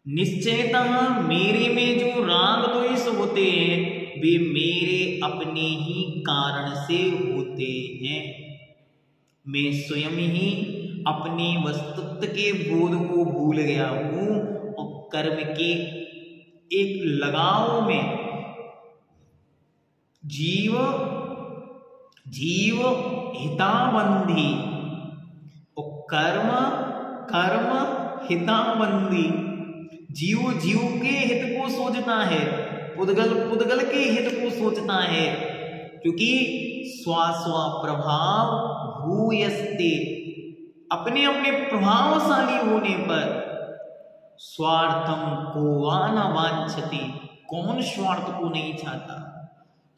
Speaker 1: निश्चयतः मेरे में जो राग द्वेष होते हैं, वे मेरे अपने ही कारण से होते हैं। मैं स्वयं ही अपने वस्तुत्व के बोध को भूल गया हूँ और कर्म के एक लगाव में जीव जीव हिताबंधी और कर्म कर्म हिताबंदी जीव जीव के हित को सोचता है, पुदगल पुदगल के हित को सोचता है, क्योंकि स्वास्व प्रभाव भूयस्ते। अपने अपने प्रभावशाली होने पर स्वार्थम को आना वांछती कौन स्वार्थ को नहीं चाहता?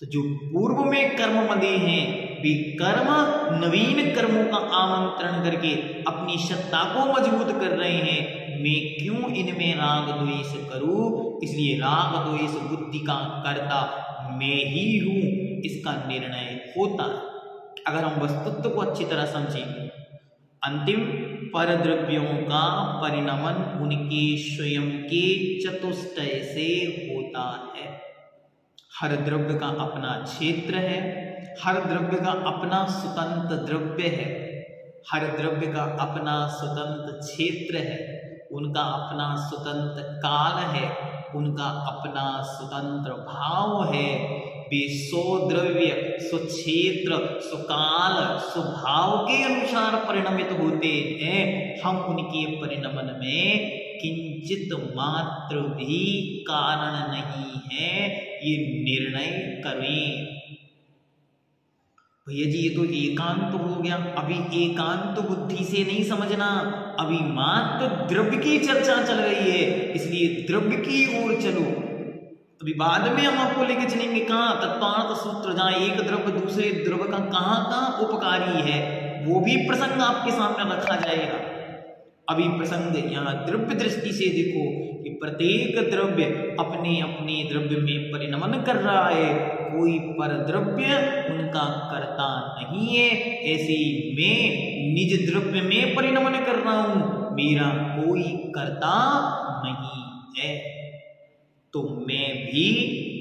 Speaker 1: तो जो पूर्व में कर्म मदे हैं, वे कर्म, नवीन कर्मों का आमंत्रण करके अपनी सत्ता को मज़बूत कर रहे हैं। मैं क्यों इनमें राग द्वेष करूँ? इसलिए राग द्वेष बुद्धि का कर्ता मैं ही हूँ, इसका निर्णय होता अगर हम वस्तुत्व को अच्छी तरह समझेंगे अंतिम परद्रव्यों का परिणमन उनके स्वयं के चतुष्टय से होता है। हर द्रव्य का अपना क्षेत्र है, हर द्रव्य का अपना स्वतंत्र द्रव्य है, हर द्रव्य का अपना स्वतंत्र क्षेत्र है, उनका अपना स्वतंत्र काल है, उनका अपना स्वतंत्र भाव है वे सो द्रव्य सुक्षेत्र, सुकाल, स्वभाव के अनुसार परिणमित होते हैं। हम उनके परिणमन में किंचित मात्र भी कारण नहीं है, ये निर्णय करें। भैया जी, ये तो एकांत तो हो गया। अभी एकांत तो बुद्धि से नहीं समझना। अभी मात्र द्रव्य की चर्चा चल रही है। इसलिए द्रव्य की ओर चलो। अभी बाद में हम आपको लेके चलेंगे कहाँ तत्वार्थ सूत्र जहाँ एक द्रव्य दूसरे द्रव्य का कहाँ कहाँ उपकारी है, वो भी प्रसंग आपके सामने रखा जाएगा। अभी प्रसंग यहाँ द्रव्य दृष्टि से देखो कि प्रत्येक द्रव्य अपने अपने द्रव्य में परिणमन कर रहा है। कोई पर द्रव्य उनका करता नहीं है। ऐसे मैं निज द्रव्य में परिणमन कर रहा हूँ। मेरा कोई करता नहीं है। तो मैं भी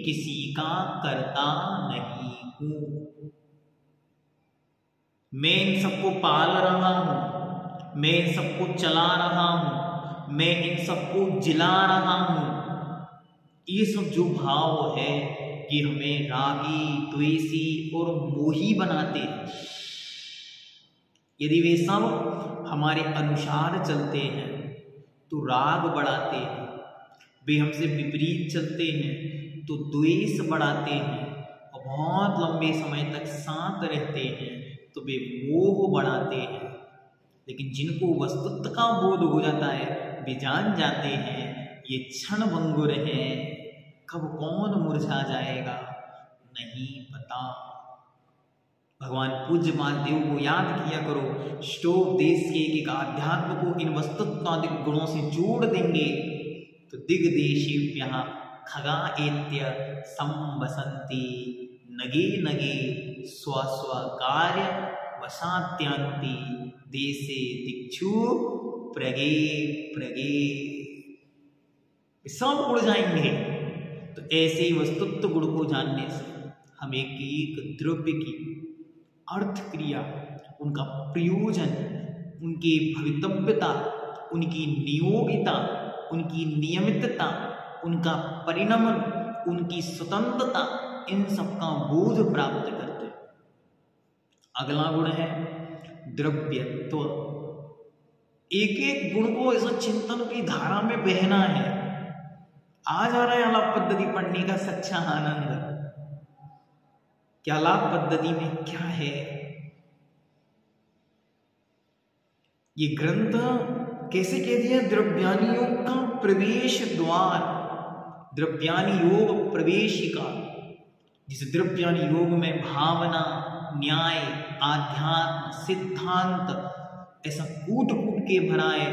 Speaker 1: किसी का करता नहीं हूँ। मैं इन सबको पाल रहा हूँ, मैं इन सबको चला रहा हूँ, मैं इन सबको जिला रहा हूँ। ये सब जो भाव है ये हमें रागी, द्वेषी और मोही बनाते हैं। यदि वे सब हमारे अनुसार चलते हैं तो राग बढ़ाते हैं। वे हमसे विपरीत चलते हैं तो द्वेष बढ़ाते हैं और बहुत लंबे समय तक साथ रहते हैं तो वे मोह बढ़ाते हैं। लेकिन जिनको वस्तुत्व का बोध हो जाता है, वे जान जाते हैं, ये क्षण भंगुर है, कब कौन मुरझा जाएगा, नहीं पता। भगवान पूज्य महादेव को याद किया करो स्टोव देश के एक आध्यात्म को इन वस्तुत्वादिक गुणों से जोड़ देंगे। तो दिग्देशीभ्य खगा एत्य नगे नगे स्व स्व कार्य वसात्यांति देशे दिक्षु प्रगे प्रगे। सब उड़ जाएँगे। तो ऐसे ही वस्तुत्व गुण को जानने से हम एक एक द्रव्य की अर्थ क्रिया उनका प्रयोजन, उनकी भवितव्यता, उनकी नियोगिता उनकी नियमितता, उनका परिणमन, उनकी स्वतंत्रता, इन सबका बोध प्राप्त करते अगला गुण है द्रव्यत्व। एक एक गुण को ऐसा चिंतन की धारा में बहना है। आ जा रहा है अलाप पद्धति पढ़ने का सच्चा आनंद। क्या लाभ पद्धति में क्या है? ये ग्रंथ कैसे कह दिया द्रव्यानियों का प्रवेश द्वार। द्रव्यानी योग प्रवेशिका जिस द्रव्यानी योग में भावना, न्याय, आध्यात्म, सिद्धांत ऐसा कूट कूट के भरा है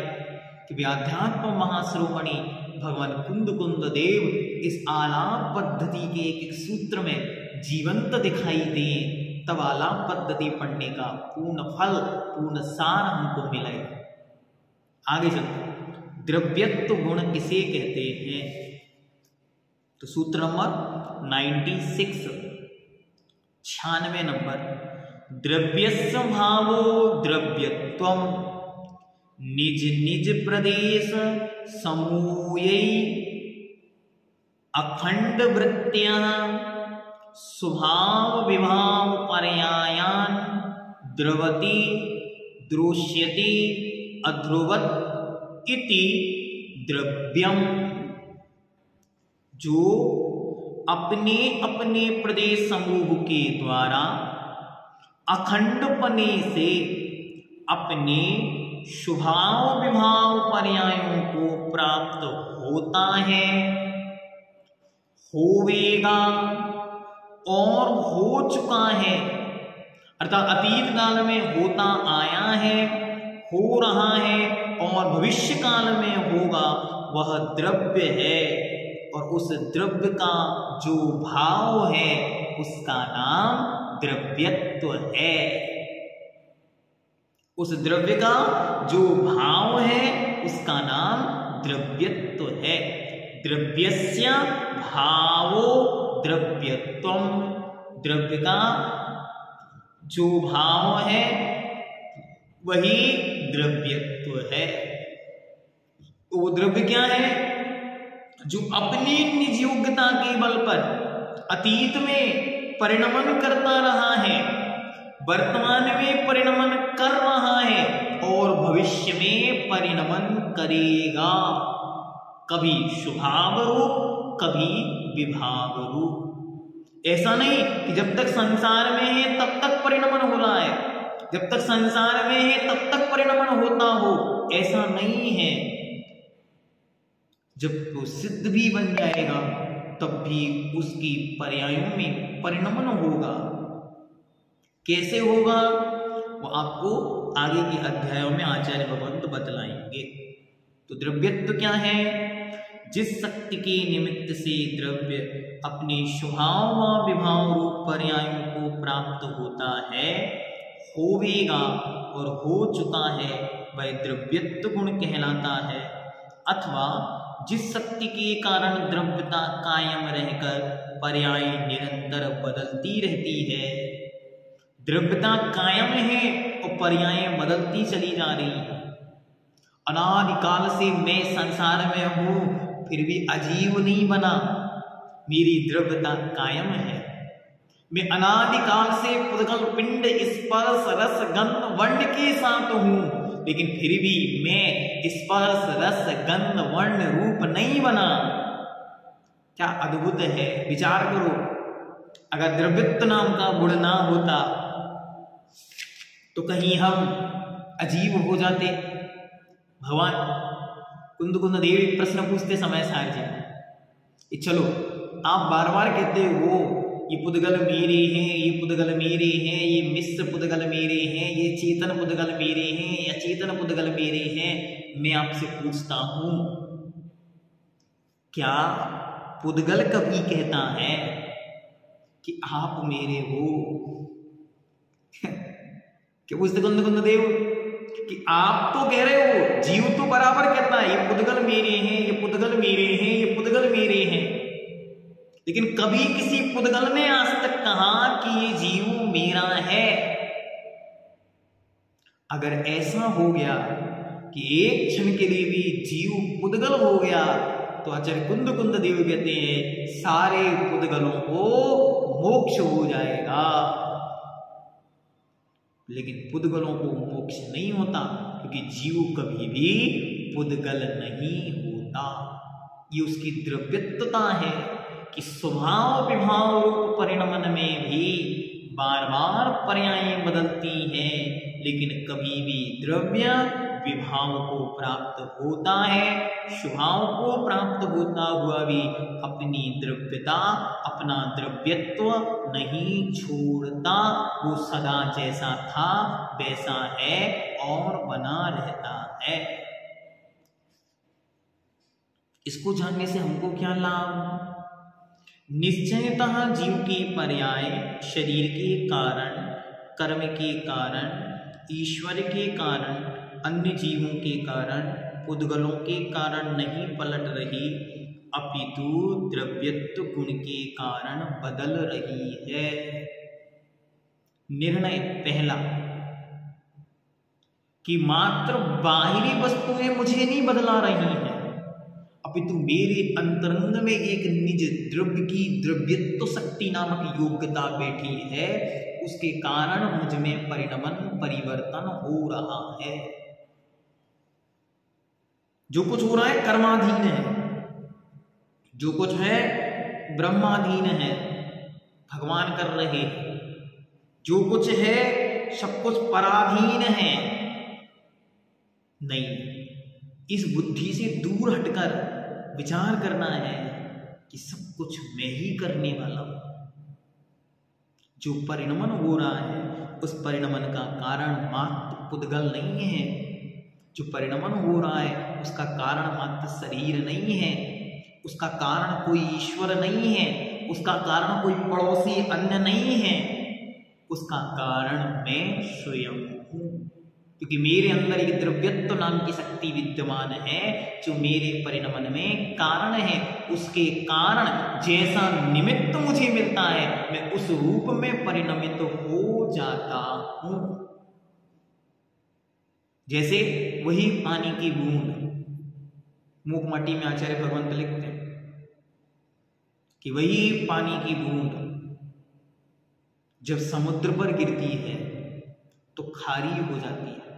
Speaker 1: कि वे अध्यात्म महाश्रोमणि भगवान कुंद कुंद देव इस आलाप पद्धति के एक एक सूत्र में जीवंत दिखाई दे, तब आलाप पद्धति पढ़ने का पूर्ण फल, पूर्ण सार हमको मिलेगा आगे चलते द्रव्यत्व गुण किसे कहते हैं? तो सूत्र नंबर नाइन्टी सिक्स छियानवे नंबर द्रव्य भावो द्रव्यत्व, निज निज प्रदेश समूह अखंड वृत्तिया, स्वभाव विभाव पर्यायान, द्रवती द्रोष्यति अध्रुवत इति द्रव्यम, जो अपने अपने प्रदेश समूह के द्वारा अखंडपने से अपने शुभाव विभाव पर्यायों को प्राप्त होता है, होवेगा और हो चुका है। अर्थात अतीत काल में होता आया है हो रहा है और भविष्य काल में होगा, वह द्रव्य है। और उस द्रव्य का जो भाव है, उसका नाम द्रव्यत्व है। उस द्रव्य का जो भाव है, उसका नाम द्रव्यत्व है। द्रव्यस्य भावो द्रव्यत्व द्रव्य का जो भाव है वही द्रव्यत्व है। तो वो द्रव्य क्या है? जो अपनी निज योग्यता के बल पर अतीत में परिणमन करता रहा है, वर्तमान में परिणमन कर रहा है और भविष्य में परिणमन करेगा। कभी शुभाव रूप कभी विभाग रूप ऐसा नहीं कि जब तक संसार में है, तब तक परिणमन हो रहा है। जब तक संसार में है, तब तक परिणमन होता हो। ऐसा नहीं है। जब वो सिद्ध भी बन जाएगा, तब भी उसकी पर्यायों में परिणमन होगा। कैसे होगा? वो आपको आगे के अध्यायों में आचार्य भगवंत बतलाएँगे। तो द्रव्यत्व क्या है? जिस शक्ति के निमित्त से द्रव्य अपने स्वभाव व विभाव रूप पर्यायों को प्राप्त होता है होवेगा और हो चुका है, वह द्रव्यत्व गुण कहलाता है। अथवा जिस शक्ति के कारण द्रव्यता कायम रहकर पर्याय निरंतर बदलती रहती है, द्रव्यता कायम है और पर्याय बदलती चली जा रही है। अनादिकाल से मैं संसार में हूँ, फिर भी अजीब नहीं बना। मेरी द्रव्यता कायम है। मैं अनादिकाल से पुदगल पिंड स्पर्श रस गंध वर्ण के साथ हूँ। लेकिन फिर भी मैं स्पर्श रस गंध वर्ण रूप नहीं बना। क्या अद्भुत है, विचार करो। अगर द्रव्यत्व नाम का गुण ना होता तो कहीं हम अजीब हो जाते। भगवान कुंद कुंद देवी प्रश्न पूछते समय सार जी चलो, आप बार बार कहते हो ये पुदगल मेरे हैं, ये पुदगल मेरे हैं, ये मिश्र पुदगल मेरे हैं, ये चेतन पुदगल मेरे हैं, या चेतन पुदगल मेरे हैं। मैं आपसे पूछता हूँ, क्या पुदगल कभी कहता है कि आप मेरे हो? (laughs) क्या पूछते कुंद कुंद देव? कि आप तो कह रहे हो, जीव तो बराबर कहता है, ये पुदगल मेरे हैं, ये पुदगल मेरे हैं, ये पुदगल मेरे हैं। लेकिन कभी किसी पुदगल ने आज तक कहा कि ये जीव मेरा है। अगर ऐसा हो गया कि एक क्षण के लिए भी जीव पुदगल हो गया तो आचार्य कुंद कुंद देव कहते हैं, सारे पुदगलों को मोक्ष हो जाएगा। लेकिन पुद्गलों को मोक्ष नहीं होता, क्योंकि जीव कभी भी पुद्गल नहीं होता। ये उसकी द्रव्यत्वता है। कि स्वभाव विभाव रूप परिणमन में भी बार बार पर्याय बदलती हैं, लेकिन कभी भी द्रव्य विभाव को प्राप्त होता है स्वभाव को प्राप्त होता हुआ भी अपनी द्रव्यता, अपना द्रव्यत्व नहीं छोड़ता, वो सदा जैसा था, वैसा है और बना रहता है। इसको जानने से हमको क्या लाभ? निश्चयतः जीव के पर्याय, शरीर के कारण, कर्म के कारण, ईश्वर के कारण, अन्य जीवों के कारण पुद्गलों के कारण नहीं पलट रही, अपितु द्रव्यत्व गुण के कारण बदल रही है। निर्णय पहला, कि मात्र बाहरी वस्तुएँ मुझे नहीं बदला रही हैं। अपितु मेरे अंतरंग में एक निज द्रव्य की द्रव्यत्व शक्ति नामक योग्यता बैठी है, उसके कारण मुझमें परिणमन, परिवर्तन हो रहा है। जो कुछ हो रहा है, कर्माधीन है। जो कुछ है, ब्रह्माधीन है। भगवान कर रहे हैं। जो कुछ है, सब कुछ पराधीन है। नहीं, इस बुद्धि से दूर हटकर विचार करना है कि सब कुछ मैं ही करने वाला हूँ। जो परिणमन हो रहा है, उस परिणमन का कारण मात्र पुद्गल नहीं है। जो परिणमन हो रहा है, उसका कारण मात्र शरीर नहीं है। उसका कारण कोई ईश्वर नहीं है। उसका कारण कोई पड़ोसी अन्य नहीं है। उसका कारण मैं स्वयं हूँ। क्योंकि मेरे अंदर एक द्रव्यत्व नाम की शक्ति विद्यमान है, जो मेरे परिणमन में कारण है। उसके कारण जैसा निमित्त मुझे मिलता है, मैं उस रूप में परिणमित तो हो जाता हूँ। जैसे वही पानी की बूंद मुखमटी में आचार्य भगवंत लिखते हैं कि वही पानी की बूंद जब समुद्र पर गिरती है तो खारी हो जाती है।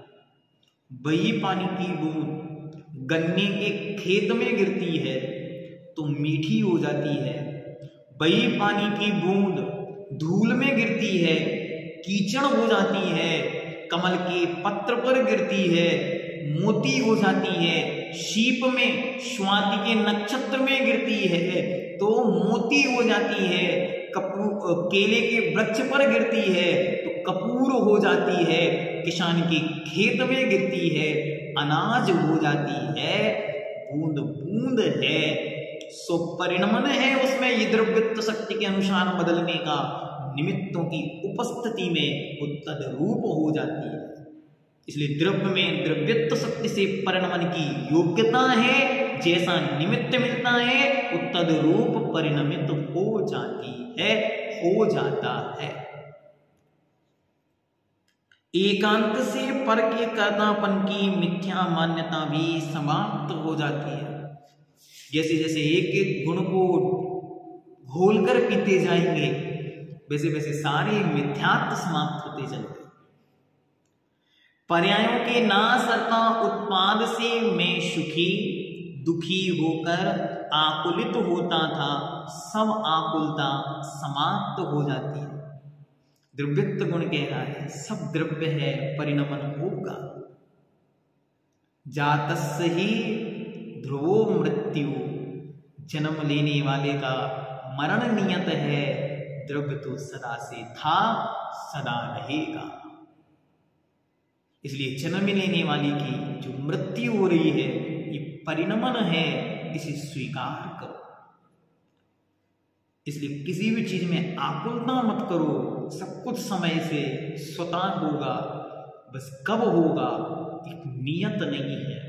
Speaker 1: वही पानी की बूंद गन्ने के खेत में गिरती है तो मीठी हो जाती है। वही पानी की बूंद धूल में गिरती है, कीचड़ हो जाती है, कमल के पत्र पर गिरती है, मोती हो जाती है, शीप में, स्वाति के नक्षत्र में गिरती है तो मोती हो जाती है कपूर केले के वृक्ष पर गिरती है तो कपूर हो जाती है किसान के खेत में गिरती है, अनाज हो जाती है, बूंद बूंद है, सो परिणमन है उसमें ये द्रव्यत्व शक्ति के अनुसार बदलने का। निमित्तों की उपस्थिति में वो तदरूप हो जाती है। इसलिए द्रव्य में द्रव्यत्व शक्ति से परिणमन की योग्यता है, जैसा निमित्त मिलता है, वो तदरूप परिणमित हो जाती है, हो जाता है। एकांत से पर के कर्तापन की मिथ्या मान्यता भी समाप्त हो जाती है। जैसे जैसे एक एक गुण को घोलकर पीते जाएँगे, वैसे वैसे सारे मिथ्यात्व समाप्त होते चलते पर्यायों के नाश अर्थात उत्पाद से मैं सुखी, दुखी होकर आकुलित होता था, सब आकुलता समाप्त हो जाती है। द्रव्यत्व गुण कह रहा है, सब द्रव्य है, परिणमन होगा। जातस ही ध्रुवो मृत्यु, जन्म लेने वाले का मरण नियत है, द्रव्य तो सदा से था, सदा रहेगा। इसलिए जन्म लेने वाली की जो मृत्यु हो रही है, ये परिणमन है, इसे स्वीकार करो। इसलिए किसी भी चीज़ में आकुलता मत करो सब कुछ समय से स्वतः होगा, बस कब होगा, एक नियत नहीं है।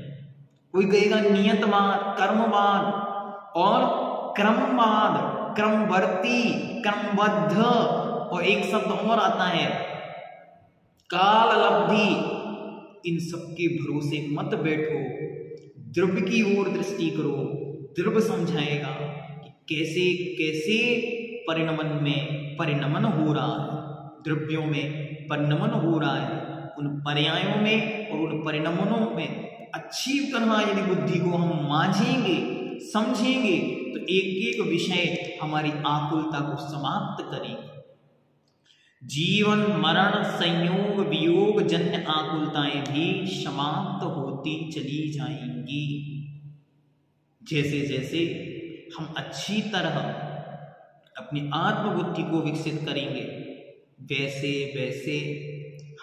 Speaker 1: कोई कहेगा नियतवाद कर्मवाद और क्रमवाद क्रमवर्ती, क्रमबद्ध, और एक शब्द और आता है काल लब्धि इन सबके भरोसे मत बैठो, द्रव्य की ओर दृष्टि करो। द्रव्य समझाएगा कि कैसे कैसे परिणमन में परिणमन हो रहा है। द्रव्यों में परिणमन हो रहा है। उन पर्यायों में और उन परिणमनों में अच्छी तरह यदि बुद्धि को हम मांझेंगे, समझेंगे तो एक एक विषय हमारी आकुलता को समाप्त करेंगे। जीवन, मरण, संयोग, वियोग जन्य आकुलताएँ भी समाप्त होती चली जाएँगी। जैसे जैसे हम अच्छी तरह अपनी आत्मबुद्धि को विकसित करेंगे। वैसे वैसे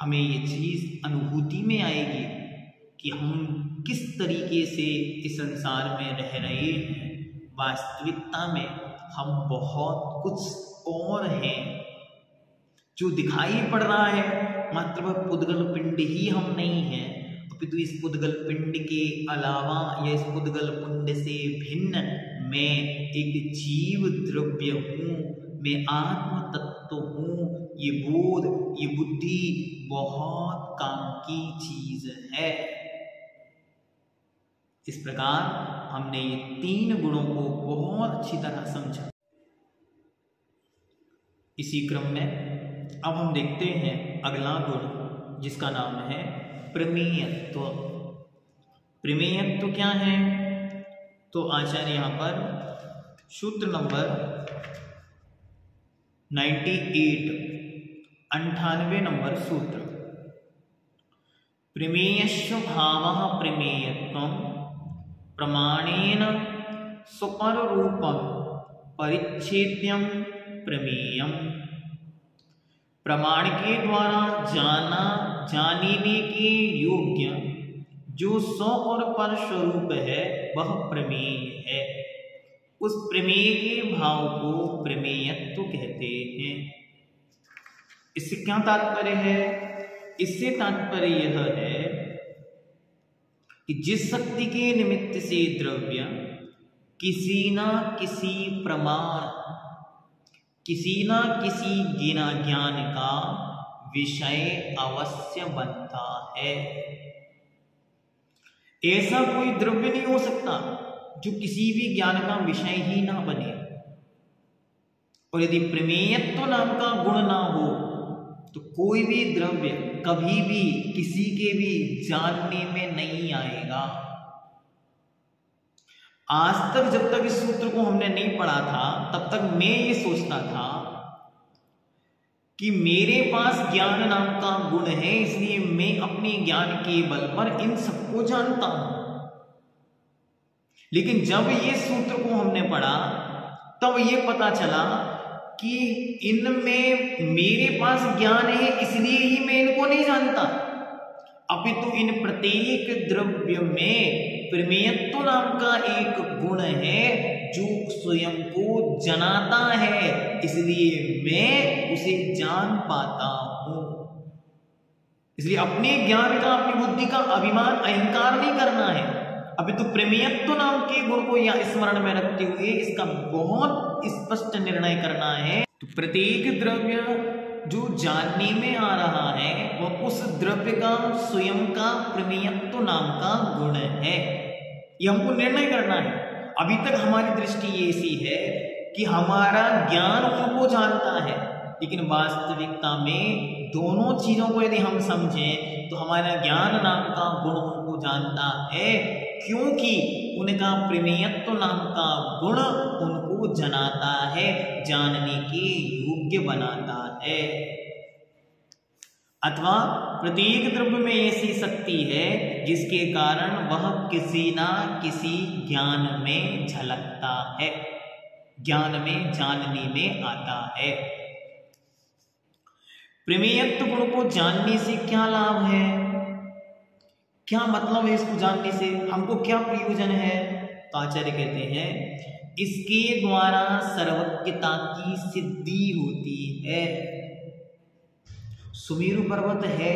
Speaker 1: हमें ये चीज़ अनुभूति में आएगी कि हम किस तरीके से इस संसार में रह रहे हैं। वास्तविकता में हम बहुत कुछ और हैं जो दिखाई पड़ रहा है। मात्र वह पुद्गल पिंड ही हम नहीं हैं। अपितु इस पुद्गल पिंड के अलावा या इस पुद्गल पिंड से भिन्न मैं एक जीव द्रव्य हूँ, मैं आत्म तत्व हूँ। ये बोध, ये बुद्धि बहुत काम की चीज़ है। इस प्रकार हमने ये तीन गुणों को बहुत अच्छी तरह समझा। इसी क्रम में अब हम देखते हैं अगला गुण, जिसका नाम है प्रमेयत्व। प्रमेयत्व क्या है? तो आचार्य यहाँ पर सूत्र नंबर 98 अंठानवे नंबर सूत्र। प्रमेयस्व भाव प्रमेयत्व, प्रमाणेन सुपर रूपम परिच्छेद्यम प्रमेयम। प्रमाण के द्वारा जाना, जानने के योग्य जो स्व और पर स्वरूप है वह प्रमेय है। उस प्रमेय के भाव को प्रमेयत्व कहते हैं। इससे क्या तात्पर्य है? इससे तात्पर्य यह है कि जिस शक्ति के निमित्त से द्रव्य किसी ना किसी प्रमाण, किसी ना किसी गिना ज्ञान का विषय अवश्य बनता है। ऐसा कोई द्रव्य नहीं हो सकता जो किसी भी ज्ञान का विषय ही ना बने। और यदि प्रमेयत्व नाम का गुण ना हो तो कोई भी द्रव्य कभी भी किसी के भी जानने में नहीं आएगा। आज तक जब तक इस सूत्र को हमने नहीं पढ़ा था, तब तक मैं ये सोचता था कि मेरे पास ज्ञान नाम का गुण है, इसलिए मैं अपने ज्ञान के बल पर इन सबको जानता हूँ। लेकिन जब ये सूत्र को हमने पढ़ा, तब ये पता चला कि इनमें मेरे पास ज्ञान है, इसलिए ही मैं इनको नहीं जानता। अपितु तो इन प्रत्येक द्रव्य में प्रमेयत्व नाम का एक गुण है जो स्वयं को जनाता है, इसलिए मैं उसे जान पाता हूँ। इसलिए अपने ज्ञान का, अपनी बुद्धि का अभिमान, अहंकार नहीं करना है। अभी तो प्रेमियत्व नाम के गुण को यहाँ स्मरण में रखते हुए इसका बहुत स्पष्ट निर्णय करना है। तो प्रत्येक द्रव्य जो जानने में आ रहा है, वह उस द्रव्य का, स्वयं का प्रमेयत्व नाम का गुण है। यह हमको निर्णय करना है। अभी तक हमारी दृष्टि ऐसी है कि हमारा ज्ञान उनको जानता है, लेकिन वास्तविकता में दोनों चीज़ों को यदि हम समझें तो हमारा ज्ञान नाम का गुण उनको जानता है, क्योंकि उनका प्रेमियत्व नाम का गुण उनको जनाता है, जानने के योग्य बनाता है। अथवा प्रत्येक द्रव्य में ऐसी शक्ति है, जिसके कारण वह किसी ना किसी ज्ञान में झलकता है। ज्ञान में जानने में आता है। प्रमेयत्व गुण को जानने से क्या लाभ है? क्या मतलब है इसको जानने से? हमको क्या प्रयोजन है? तो आचार्य कहते हैं, इसके द्वारा सर्वज्ञता की सिद्धि होती है। सुमेरु पर्वत है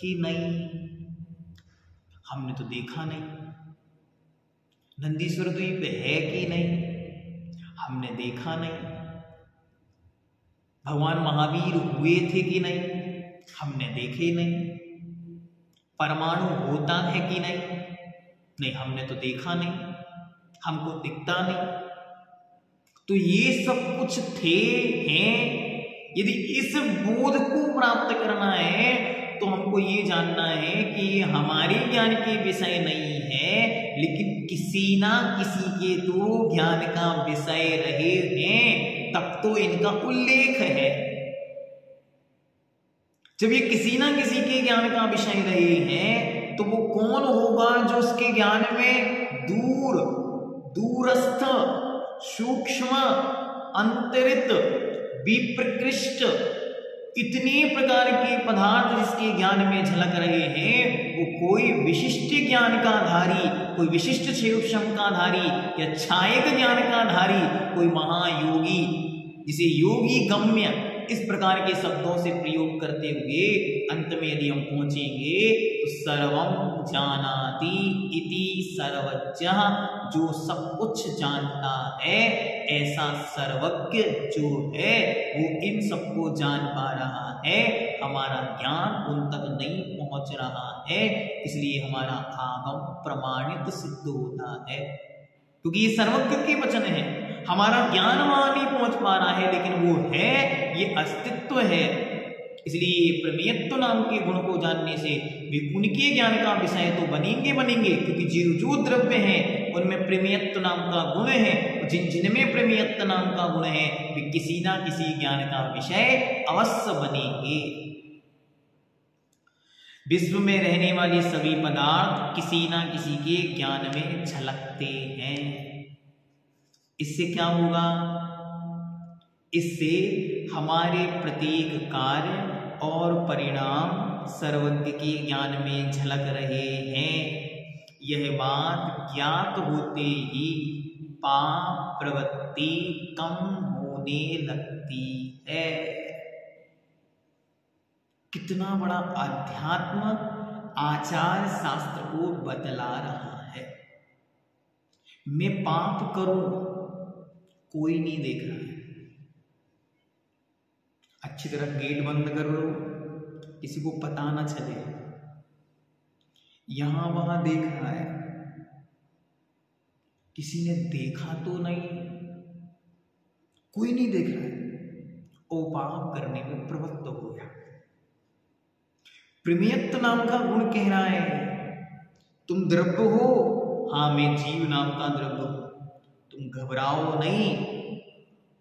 Speaker 1: कि नहीं? हमने तो देखा नहीं। नंदीश्वर द्वीप है कि नहीं? हमने देखा नहीं। भगवान महावीर हुए थे कि नहीं? हमने देखे नहीं। परमाणु होता है कि नहीं? नहीं, हमने तो देखा नहीं। हमको दिखता नहीं। तो ये सब कुछ थे, हैं यदि इस बोध को प्राप्त करना है तो हमको ये जानना है कि ये हमारे ज्ञान के विषय नहीं है, लेकिन किसी ना किसी के तो ज्ञान का विषय रहे हैं, तब तो इनका उल्लेख है। जब ये किसी ना किसी के ज्ञान का विषय रहे हैं तो वो कौन होगा जो उसके ज्ञान में दूर, दूरस्थ, सूक्ष्म, अंतरित विप्रकृष्ट इतने प्रकार के पदार्थ जिसके ज्ञान में झलक रहे हैं, वो कोई विशिष्ट ज्ञान का धारी कोई विशिष्ट क्षेत्र का धारी या छायक ज्ञान का धारी कोई महायोगी, जिसे योगी गम्य इस प्रकार के शब्दों से प्रयोग करते हुए अंत में यदि हम पहुँचेंगे तो सर्वम इति सर्वज्ञ, जो सब कुछ जानता है, ऐसा सर्वज्ञ जो है, वो इन सबको जान पा रहा है। हमारा ज्ञान उन तक नहीं पहुँच रहा है, इसलिए हमारा आगम प्रमाणित सिद्ध होता है। क्योंकि ये सर्वज्ञ के वचन है। हमारा ज्ञान वहाँ नहीं पहुँच पा रहा है, लेकिन वो है, ये अस्तित्व है। इसलिए प्रमेयत्व नाम के गुण को जानने से भी उनके ज्ञान का विषय तो बनेंगे बनेंगे, क्योंकि जो जो द्रव्य है, उनमें प्रमेयत्व नाम का गुण है जिन जिनमें प्रमेयत्व नाम का गुण है, वे किसी ना किसी ज्ञान का विषय अवश्य बनेंगे। विश्व में रहने वाले सभी पदार्थ किसी ना किसी के ज्ञान में झलकते हैं। इससे क्या होगा? इससे हमारे प्रत्येक कार्य और परिणाम सर्वज्ञ के ज्ञान में झलक रहे हैं। यह बात ज्ञात होते ही पाप प्रवृत्ति कम होने लगती है। कितना बड़ा अध्यात्म आचार शास्त्र को बदला रहा है। मैं पाप करूँ कोई नहीं देख रहा है। अच्छी तरह गेट बंद कर लो, किसी को पता ना चले। यहाँ वहाँ देख रहा है। किसी ने देखा तो नहीं। कोई नहीं देख रहा है। ओ पाप करने में प्रवृत्त हो गया। प्रेमियत्व नाम का गुण कह रहा है। तुम द्रव्य हो। हाँ मैं जीव नाम का द्रव्य हूँ। तुम घबराओ नहीं।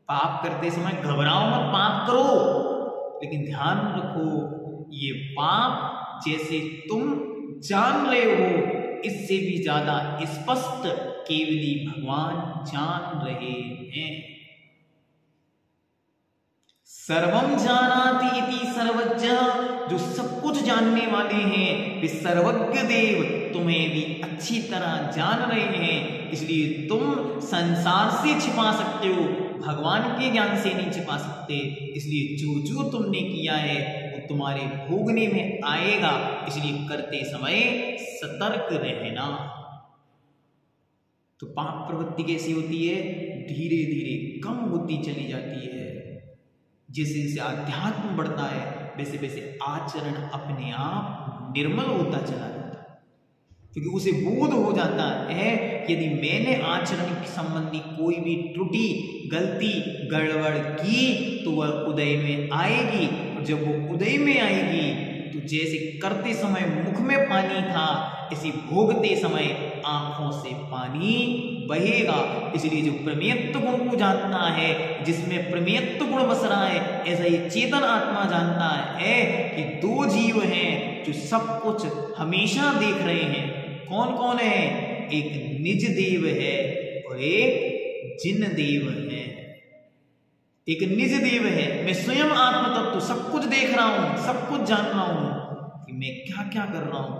Speaker 1: पाप करते समय घबराओ मत, पाप करो। लेकिन ध्यान रखो, ये पाप जैसे तुम जान रहे हो, इससे भी ज़्यादा स्पष्ट केवली भगवान जान रहे हैं। सर्वम जानाति सर्वज्ञ, जो सब कुछ जानने वाले हैं, वे सर्वज्ञ देव तुम्हें भी अच्छी तरह जान रहे हैं। इसलिए तुम संसार से छिपा सकते हो, भगवान के ज्ञान से नहीं छिपा सकते। इसलिए जो जो तुमने किया है, वो तुम्हारे भोगने में आएगा। इसलिए करते समय सतर्क रहना। तो पाप प्रवृत्ति कैसी होती है? धीरे धीरे कम होती चली जाती है। जैसे जैसे अध्यात्म बढ़ता है, वैसे वैसे आचरण अपने आप निर्मल होता चला जाता है। क्योंकि उसे बोध हो जाता है, यदि मैंने आचरण संबंधी कोई भी त्रुटि, गलती, गड़बड़ की तो वह उदय में आएगी। और जब वो उदय में आएगी तो जैसे करते समय मुख में पानी था इसी भोगते समय आँखों से पानी बहेगा। इसलिए जो प्रमेयत्व गुण को जानता है, जिसमें प्रमेयत्व गुण बस रहा है, ऐसा ये चेतन आत्मा जानता है कि दो जीव हैं जो सब कुछ हमेशा देख रहे हैं। कौन कौन है? एक निज देव है और एक जिन देव है। एक निज देव है। मैं स्वयं आत्म तत्व सब कुछ देख रहा हूँ, सब कुछ जान रहा हूँ कि मैं क्या क्या कर रहा हूँ।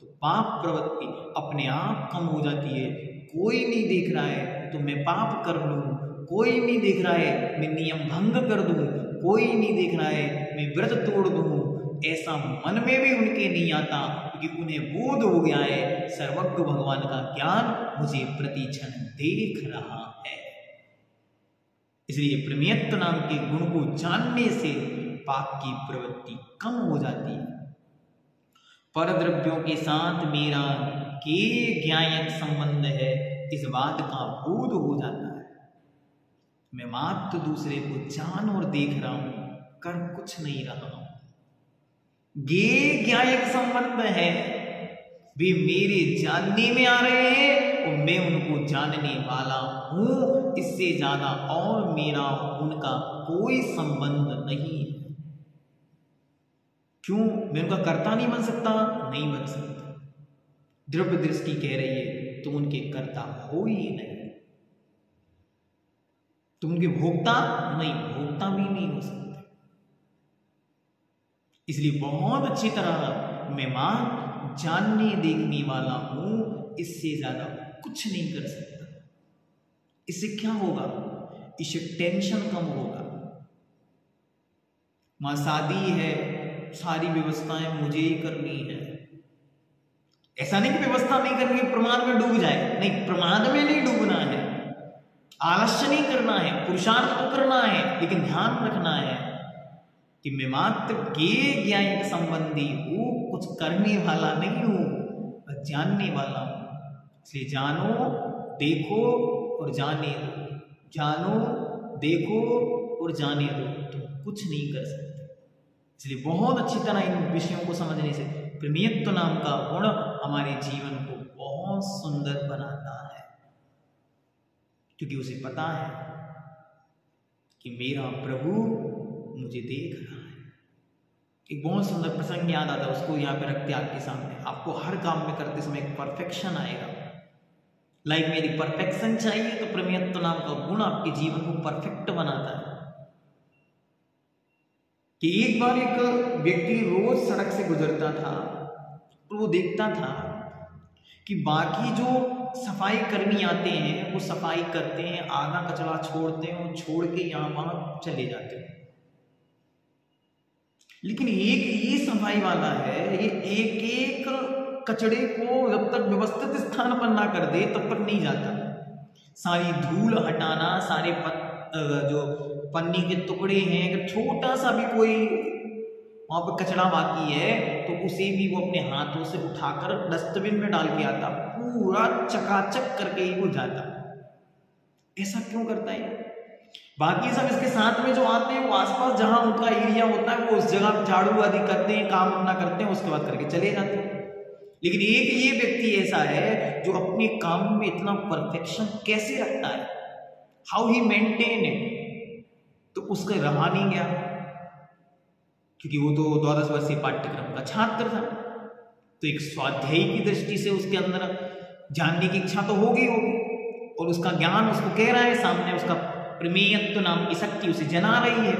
Speaker 1: तो पाप प्रवृत्ति अपने आप कम हो जाती है। कोई नहीं देख रहा है तो मैं पाप कर लूँ। कोई नहीं देख रहा है, मैं नियम भंग कर दूँ। कोई नहीं देख रहा है, मैं व्रत तोड़ दूँ। ऐसा मन में भी उनके नहीं आता क्योंकि उन्हें बोध हो गया है। सर्वज्ञ भगवान का ज्ञान मुझे प्रति क्षण देख रहा है। इसलिए प्रमेयत्व नाम के गुण को जानने से पाप की प्रवृत्ति कम हो जाती है। पर द्रव्यों के साथ मेरा के ज्ञायक संबंध है? इस बात का बोध हो जाता है। मैं मात्र दूसरे को जान और देख रहा हूँ, कर कुछ नहीं रहा हूँ। गे ज्ञायक संबंध है? वे मेरे जानने में आ रहे हैं और मैं उनको जानने वाला हूँ। इससे ज़्यादा और मेरा उनका कोई संबंध नहीं है। क्यों? मैं उनका कर्ता नहीं बन सकता? नहीं बन सकता। द्रव्य दृष्टि कह रही है तुम उनके कर्ता हो ही नहीं। तुम उनके भोक्ता नहीं, भोक्ता भी नहीं हो सकते। इसलिए बहुत अच्छी तरह मैं माँ जानने देखने वाला हूँ, इससे ज़्यादा कुछ नहीं कर सकता। इससे क्या होगा? इससे टेंशन कम होगा। माँ, शादी है, सारी व्यवस्थाएँ मुझे ही करनी है। ऐसा नहीं कि व्यवस्था नहीं करनी है प्रमाद में डूब जाए। नहीं, प्रमाद में नहीं डूबना है। आलस्य नहीं करना है, पुरुषार्थ तो करना है, लेकिन ध्यान रखना है कि मैं मात्र के ज्ञान संबंधी हूँ, कुछ करने वाला नहीं हूँ जानने वाला हूँ। इसलिए जानो, देखो और जाने दो। जानो, देखो और जाने दो। तुम तो कुछ नहीं कर सकते। इसलिए बहुत अच्छी तरह इन विषयों को समझने से प्रमेयत्व नाम का गुण हमारे जीवन को बहुत सुंदर बनाता है। क्योंकि उसे पता है कि मेरा प्रभु मुझे देख रहा है। एक बहुत सुंदर प्रसंग याद आता है, उसको यहाँ पे रखते आपके सामने। आपको हर काम में करते समय एक परफेक्शन आएगा। लाइक मेरी परफेक्शन चाहिए तो प्रमेयत्व नाम का गुण आपके जीवन को परफेक्ट बनाता है। कि एक बार एक व्यक्ति रोज सड़क से गुजरता था और वो देखता था कि बाकी जो सफ़ाई कर्मी आते हैं वो सफ़ाई करते हैं आधा कचरा छोड़ते हैं छोड़ के यहाँ वहाँ चले जाते हैं। लेकिन एक ये सफ़ाई वाला है ये एक एक कचड़े को जब तक व्यवस्थित स्थान पर ना कर दे तब तक नहीं जाता। सारी धूल हटाना सारे पत, जो पन्नी के टुकड़े हैं अगर छोटा सा भी कोई वहाँ पर कचरा बाकी है तो उसे भी वो अपने हाथों से उठाकर डस्टबिन में डाल के आता, पूरा चकाचक करके ही वो जाता। ऐसा क्यों करता है? बाकी सब इसके साथ में जो आते हैं, वो आसपास जहाँ उनका एरिया होता है, वो उस जगह झाड़ू आदि करते हैं, काम अपना करते हैं, उसके बाद करके चले जाते हैं। लेकिन एक ये व्यक्ति ऐसा है, जो अपने काम में इतना परफेक्शन कैसे रखता है? हाउ ही मेंटेन इट तो उसका रहा नहीं गया। क्योंकि वो तो द्वादश वर्षीय पाठ्यक्रम का छात्र था। तो एक स्वाध्यायी की दृष्टि से उसके अंदर जानने की इच्छा तो होगी होगी। और उसका ज्ञान उसको कह रहा है सामने, उसका प्रमेयत्व नाम की शक्ति उसे जना रही है।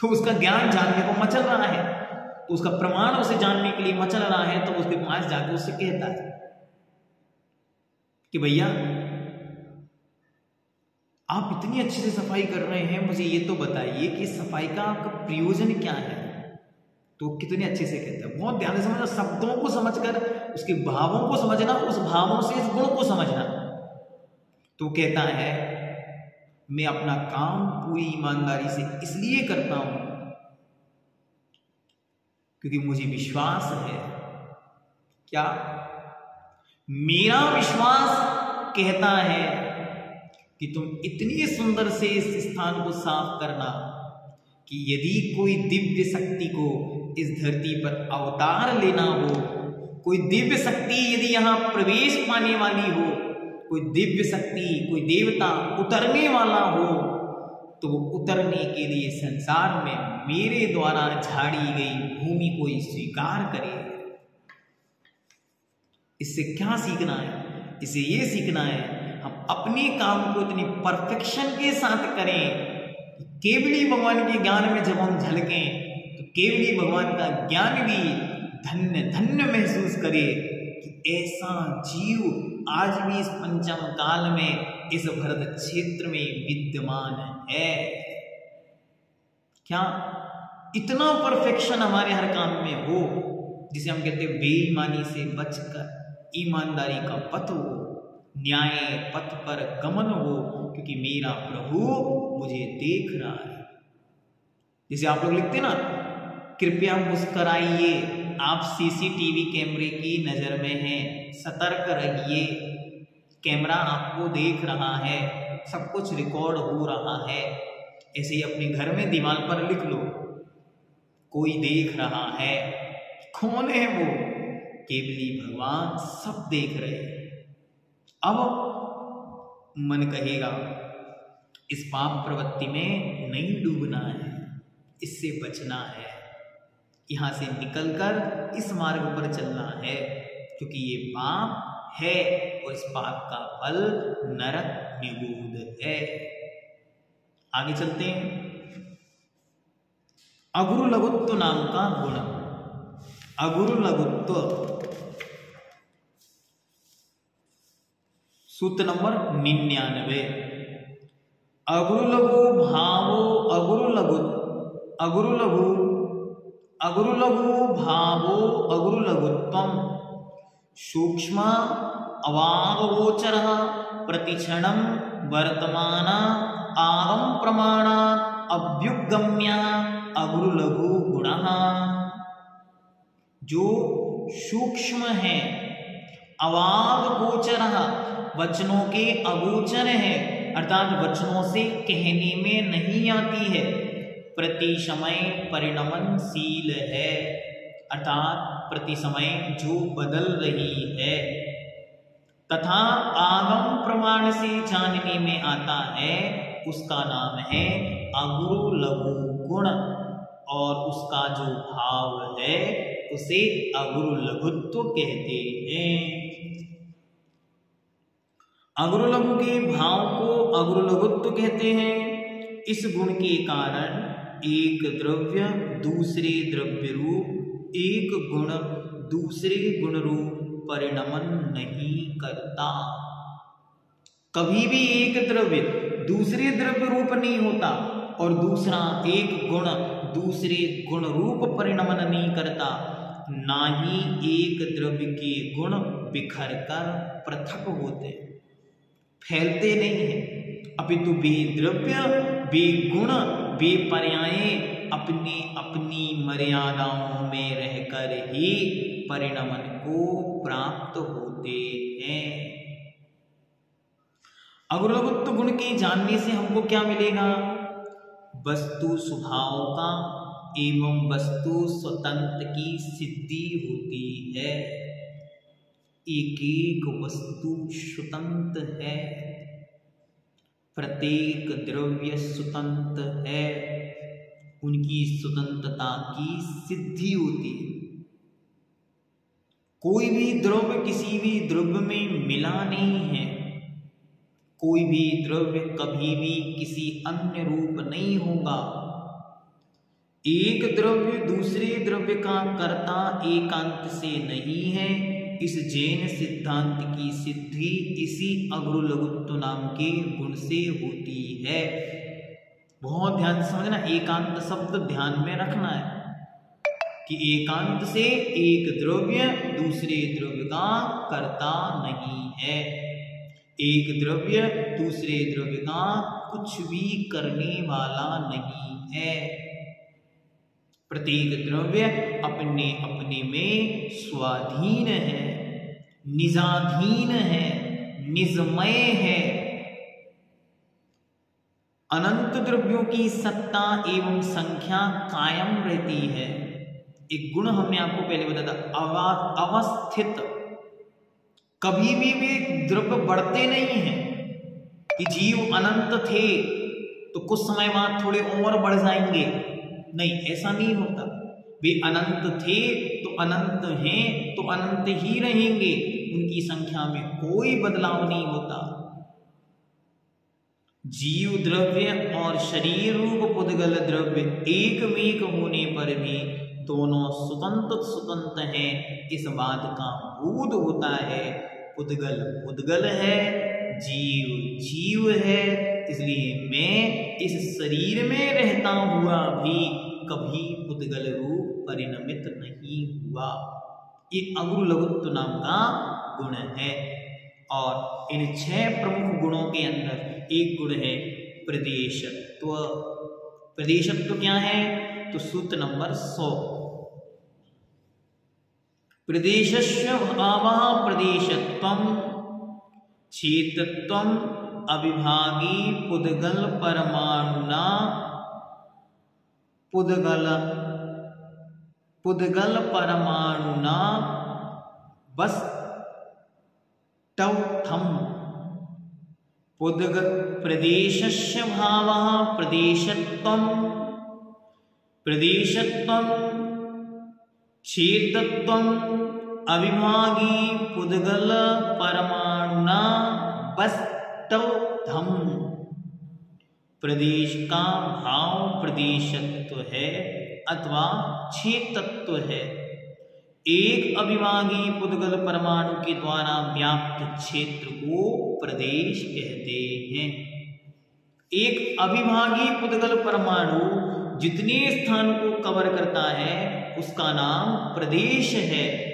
Speaker 1: तो उसका ज्ञान जानने को मचल रहा है। तो उसका प्रमाण उसे जानने के लिए मचल रहा है तो उसके पास जाकर उससे कहता है कि भैया, आप इतनी अच्छे से सफ़ाई कर रहे हैं, मुझे ये तो बताइए कि सफ़ाई का आपका प्रयोजन क्या है? तो कितने अच्छे से कहते हैं। बहुत ध्यान से समझना, शब्दों को समझकर, उसके भावों को समझना, उस भावों से इस गुण को समझना। तो कहता है, मैं अपना काम पूरी ईमानदारी से इसलिए करता हूँ क्योंकि मुझे विश्वास है। क्या? मेरा विश्वास कहता है कि तुम इतनी सुंदर से इस स्थान को साफ़ करना कि यदि कोई दिव्य शक्ति को इस धरती पर अवतार लेना हो, कोई दिव्य शक्ति यदि यहाँ प्रवेश पाने वाली हो, कोई दिव्य शक्ति, कोई देवता उतरने वाला हो तो वो उतरने के लिए संसार में मेरे द्वारा झाड़ी गई भूमि को ही स्वीकार करे। इससे क्या सीखना है? इसे ये सीखना है, हम अपने काम को इतनी परफेक्शन के साथ करें केवली भगवान के ज्ञान में जब हम झलकें केवली भगवान का ज्ञान भी धन्य धन्य महसूस करे कि ऐसा जीव आज भी इस पंचम काल में, इस भरत क्षेत्र में विद्यमान है। क्या इतना परफेक्शन हमारे हर काम में हो, जिसे हम कहते हैं बेईमानी से बचकर ईमानदारी का पथ हो, न्याय पथ पर गमन हो, क्योंकि मेरा प्रभु मुझे देख रहा है। जिसे आप लोग लिखते ना कृपया मुस्कराइए। आप सीसीटीवी कैमरे की नज़र में हैं। सतर्क रहिए। कैमरा आपको देख रहा है। सब कुछ रिकॉर्ड हो रहा है। ऐसे ही अपने घर में दीवार पर लिख लो। कोई देख रहा है। कौन है वो? केवली भगवान सब देख रहे अब मन कहेगा, इस पाप प्रवृत्ति में नहीं डूबना है। इससे बचना है। यहाँ से निकलकर इस मार्ग पर चलना है, क्योंकि ये पाप है और इस पाप का फल नरक निगूद है। आगे चलते हैं। अगुरु लघुत्व नाम का गुण। अगुरु लघुत्व सूत्र नंबर निन्यानवे। अगुरु लघु भावो अगुरु लघु अगुरुलघु अगुरुलघु भावो अगुरुलघुत्वम। सूक्ष्म अवागोचर प्रतिक्षण वर्तमान आगम प्रमाण अभ्युगम्य अगुरुलघु गुण जो सूक्ष्म है अवाग गोचर वचनों के अगोचर है, अर्थात वचनों से कहने में नहीं आती है। प्रति समय परिणमनशील है, अर्थात प्रति समय जो बदल रही है। तथा आगम प्रमाण से जानने में आता है, उसका नाम है अगुरु लघु गुण और उसका जो भाव है, उसे अगुरु लघुत्व कहते हैं। अगुरु लघु के भाव को अगुरु लघुत्व कहते हैं। इस गुण के कारण एक द्रव्य दूसरे द्रव्य रूप, एक गुण दूसरे गुण रूप परिणमन नहीं करता। कभी भी एक द्रव्य दूसरे द्रव्य रूप नहीं होता और दूसरा एक गुण दूसरे गुण रूप परिणमन नहीं करता, ना ही एक द्रव्य के गुण बिखर कर पृथक होते। फैलते नहीं है। अपितु बे द्रव्य गुण बे पर्याय अपनी अपनी मर्यादाओं में रहकर ही परिणमन को प्राप्त होते हैं। अग्रलघुत्व गुण के जानने से हमको क्या मिलेगा? वस्तु स्वभाव का एवं वस्तु स्वतंत्र की सिद्धि होती है। एक एक वस्तु स्वतंत्र है। प्रत्येक द्रव्य स्वतंत्र है। उनकी स्वतंत्रता की सिद्धि होती है। कोई भी द्रव्य किसी भी द्रव्य में मिला नहीं है। कोई भी द्रव्य कभी भी किसी अन्य रूप नहीं होगा। एक द्रव्य दूसरे द्रव्य का कर्ता एकांत से नहीं है। इस जैन सिद्धांत की सिद्धि इसी अग्र लघुत्व नाम के गुण से होती है। बहुत ध्यान से समझना, एकांत शब्द ध्यान में रखना है कि एकांत से एक द्रव्य दूसरे द्रव्य का कर्ता नहीं है। एक द्रव्य दूसरे द्रव्य का कुछ भी करने वाला नहीं है। प्रत्येक द्रव्य अपने अपने में स्वाधीन है। निजाधीन है, निजमय है। अनंत द्रव्यों की सत्ता एवं संख्या कायम रहती है। एक गुण हमने आपको पहले बताया था अवस्थित। कभी भी वे द्रव्य बढ़ते नहीं हैं कि जीव अनंत थे तो कुछ समय बाद थोड़े और बढ़ जाएँगे। नहीं, ऐसा नहीं होता। वे अनंत थे तो अनंत हैं तो अनंत ही रहेंगे। उनकी संख्या में कोई बदलाव नहीं होता। जीव द्रव्य और शरीर रूप पुद्गल द्रव्य एक मेक होने पर भी दोनों स्वतंत्र स्वतंत्र हैं। इस बात का बोध होता है, उदगल उदगल है, जीव जीव है। इसलिए मैं इस शरीर में रहता हुआ भी कभी उदगल रूप परिणमित नहीं हुआ। ये अगुरु लघुत्व नाम का गुण है। और इन छह प्रमुख गुणों के अंदर एक गुण है प्रदेशत्व। प्रदेशत्व क्या है? तो सूत्र नंबर सौ। प्रदेशस्य भावः प्रदेशत्वं क्षेत्रत्वम् अविभागी पुदगल परमाणुना, पुद्गल पुद्गल परमाणुना बस टौथम पुद्ग प्रदेशस्य भावः प्रदेशत्वं प्रदेशत्वं क्षेत्रत्वं अविभागी पुद्गल परमाणुना बस्तम प्रदेश का भाव प्रदेशत्व है अथवा क्षेत्रत्व है। एक अभिभागी पुद्गल परमाणु के द्वारा व्याप्त क्षेत्र को प्रदेश कहते हैं। एक अभिभागी पुद्गल परमाणु जितने स्थान को कवर करता है, उसका नाम प्रदेश है।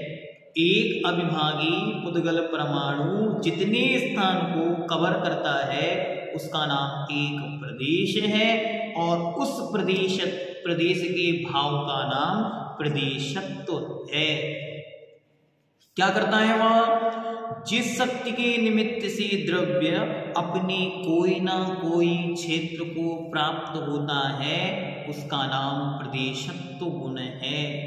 Speaker 1: एक अभिभागी पुद्गल परमाणु जितने स्थान को कवर करता है, उसका नाम एक प्रदेश है और उस प्रदेश प्रदेश के भाव का नाम प्रदेशत्व है। क्या करता है वह? जिस शक्ति के निमित्त से द्रव्य अपने कोई ना कोई क्षेत्र को प्राप्त होता है, उसका नाम प्रदेशत्व गुण है।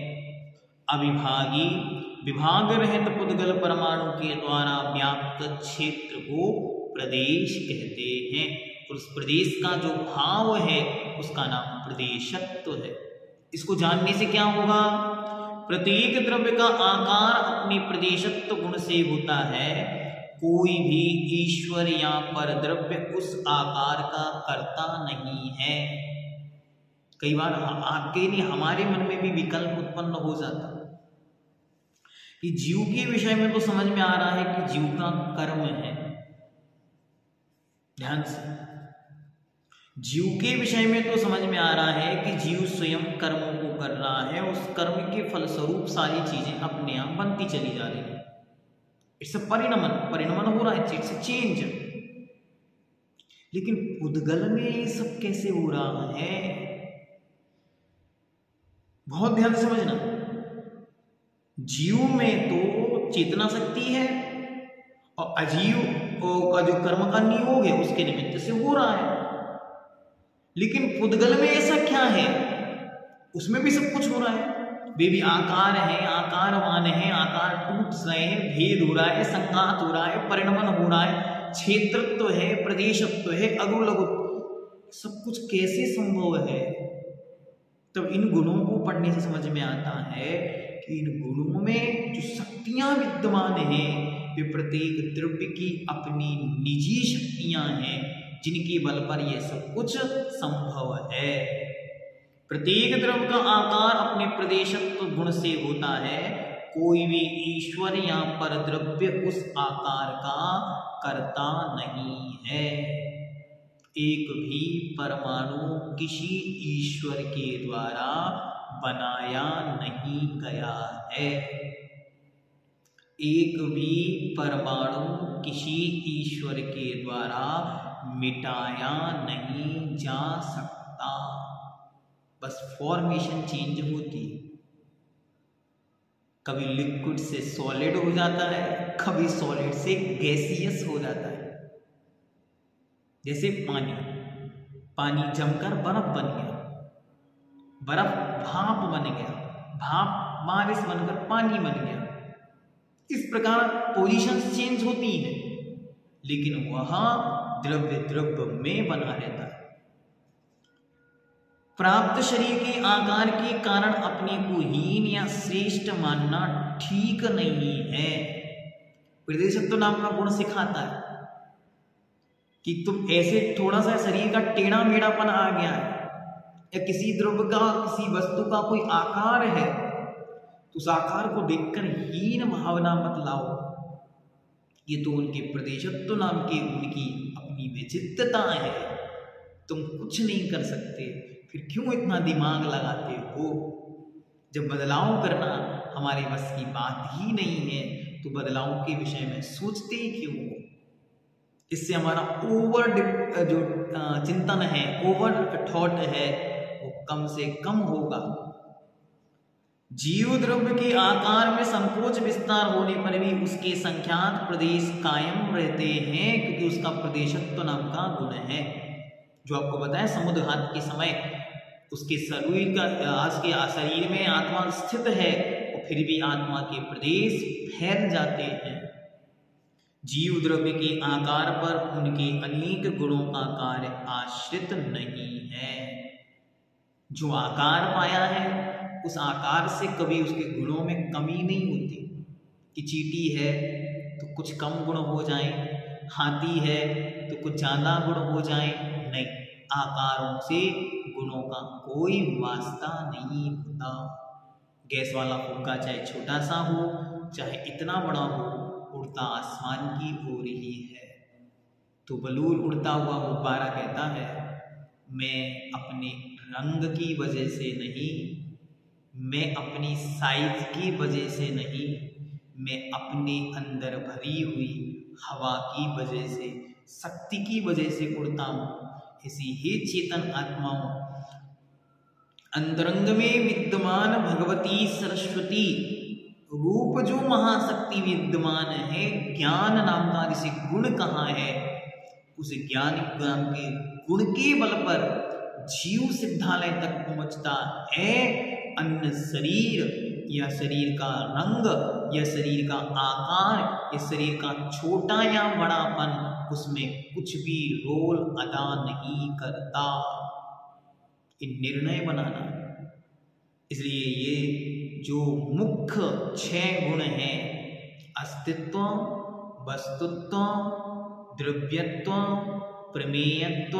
Speaker 1: अविभागी विभाग रहित पुद्गल परमाणु के द्वारा व्याप्त क्षेत्र को प्रदेश कहते हैं। और उस प्रदेश का जो भाव है, उसका नाम प्रदेशत्व है। इसको जानने से क्या होगा? प्रत्येक द्रव्य का आकार अपने प्रदेशत्व गुण से होता है। कोई भी ईश्वर या पर द्रव्य उस आकार का करता नहीं है। कई बार आपके लिए हमारे मन में भी विकल्प उत्पन्न हो जाता कि जीव के विषय में तो समझ में आ रहा है कि जीव का कर्म है। ध्यान से। जीव के विषय में तो समझ में आ रहा है कि जीव स्वयं कर्मों को कर रहा है, उस कर्म के फलस्वरूप सारी चीज़ें अपने आप बनती चली जा रही है। इट्स अ परिणमन परिणमन हो रहा है इट्स चेंज लेकिन उद्गल में ये सब कैसे हो रहा है? बहुत ध्यान से समझना। जीव में तो चेतना शक्ति है और अजीव का जो कर्म का नियोग है, उसके निमित्त से हो रहा है। लेकिन पुद्गल में ऐसा क्या है? उसमें भी सब कुछ हो रहा है। वे भी आकार है आकारवान है, आकार टूट रहे हैं, भेद हो रहा है संघात हो रहा है, परिणमन हो रहा है, क्षेत्रत्व है, प्रदेशत्व है अगु लघु सब कुछ कैसे संभव है? तब इन गुणों को पढ़ने से समझ में आता है कि इन गुणों में जो शक्तियाँ विद्यमान हैं, वे प्रत्येक द्रव्य की अपनी निजी शक्तियाँ हैं। जिनके बल पर यह सब कुछ संभव है। प्रत्येक द्रव का आकार अपने प्रदेशत्व गुण से होता है। कोई भी ईश्वर या पर द्रव्य उस आकार का करता नहीं है। एक भी परमाणु किसी ईश्वर के द्वारा बनाया नहीं गया है। एक भी परमाणु किसी ईश्वर के द्वारा मिटाया नहीं जा सकता। बस फॉर्मेशन चेंज होती कभी लिक्विड से सॉलिड हो जाता है, कभी सॉलिड से गैसियस हो जाता है। जैसे पानी पानी जमकर बर्फ़ बन गया, बर्फ़ भाप बन गया, भाप बारिश बनकर पानी बन गया। इस प्रकार पोजीशन चेंज होती है। लेकिन वहाँ द्रव्य द्रव्य में बना रहता है। प्राप्त शरीर के आकार के कारण अपने को हीन या श्रेष्ठ मानना ठीक नहीं है। प्रदेशत्व नाम का गुण सिखाता है कि तुम ऐसे थोड़ा सा शरीर का टेढ़ा मेढ़ापन आ गया है या किसी द्रव्य का, किसी वस्तु का कोई आकार है तो उस आकार को देखकर हीन भावना मत लाओ। ये तो उनके प्रदेशत्व नाम के उनकी अपनी विचित्रता है। तुम कुछ नहीं कर सकते। फिर क्यों इतना दिमाग लगाते हो? जब बदलाव करना हमारे बस की बात ही नहीं है तो बदलाव के विषय में सोचते ही क्यों हो? इससे हमारा ओवर जो चिंतन है ओवर थॉट है, वो कम से कम होगा। जीव द्रव्य के आकार में संकोच विस्तार होने पर भी उसके संख्यात प्रदेश कायम रहते हैं, क्योंकि उसका प्रदेशत्व तो नाम का गुण है। जो आपको बताया, समुद्र घात के समय उसके शरीर का, आज के शरीर में आत्मा स्थित है, और फिर भी आत्मा के प्रदेश फैल जाते हैं। जीव द्रव्य के आकार पर उनके अनेक गुणों का कार्य आश्रित नहीं है। जो आकार पाया है उस आकार से कभी उसके गुणों में कमी नहीं होती कि चीटी है तो कुछ कम गुण हो जाए, हाथी है तो कुछ ज़्यादा गुण हो जाए। नहीं, आकारों से गुणों का कोई वास्ता नहीं होता। गैस वाला फुग्गा चाहे छोटा सा हो, चाहे इतना बड़ा हो, उड़ता आसमान की हो रही है। तो बलूर उड़ता हुआ गुब्बारा कहता है, मैं अपने रंग की वजह से नहीं मैं अपनी साइज़ की वजह से नहीं, मैं अपने अंदर भरी हुई हवा की वजह से, शक्ति की वजह से उड़ता हूँ। इसी ही चेतन आत्माओं, अंतरंग में विद्यमान भगवती सरस्वती रूप जो महाशक्ति विद्यमान है, ज्ञान नाम का जिसे गुण कहाँ है? उस ज्ञान के गुण के बल पर जीव सिद्धालय तक पहुँचता है, अन्य शरीर, या शरीर का रंग, या शरीर का आकार, या शरीर का छोटा या बड़ापन, उसमें कुछ भी रोल अदा नहीं करता। निर्णय बनाना इसलिए ये जो मुख्य छह गुण हैं, अस्तित्व, वस्तुत्व, द्रव्यत्व, प्रमेयत्व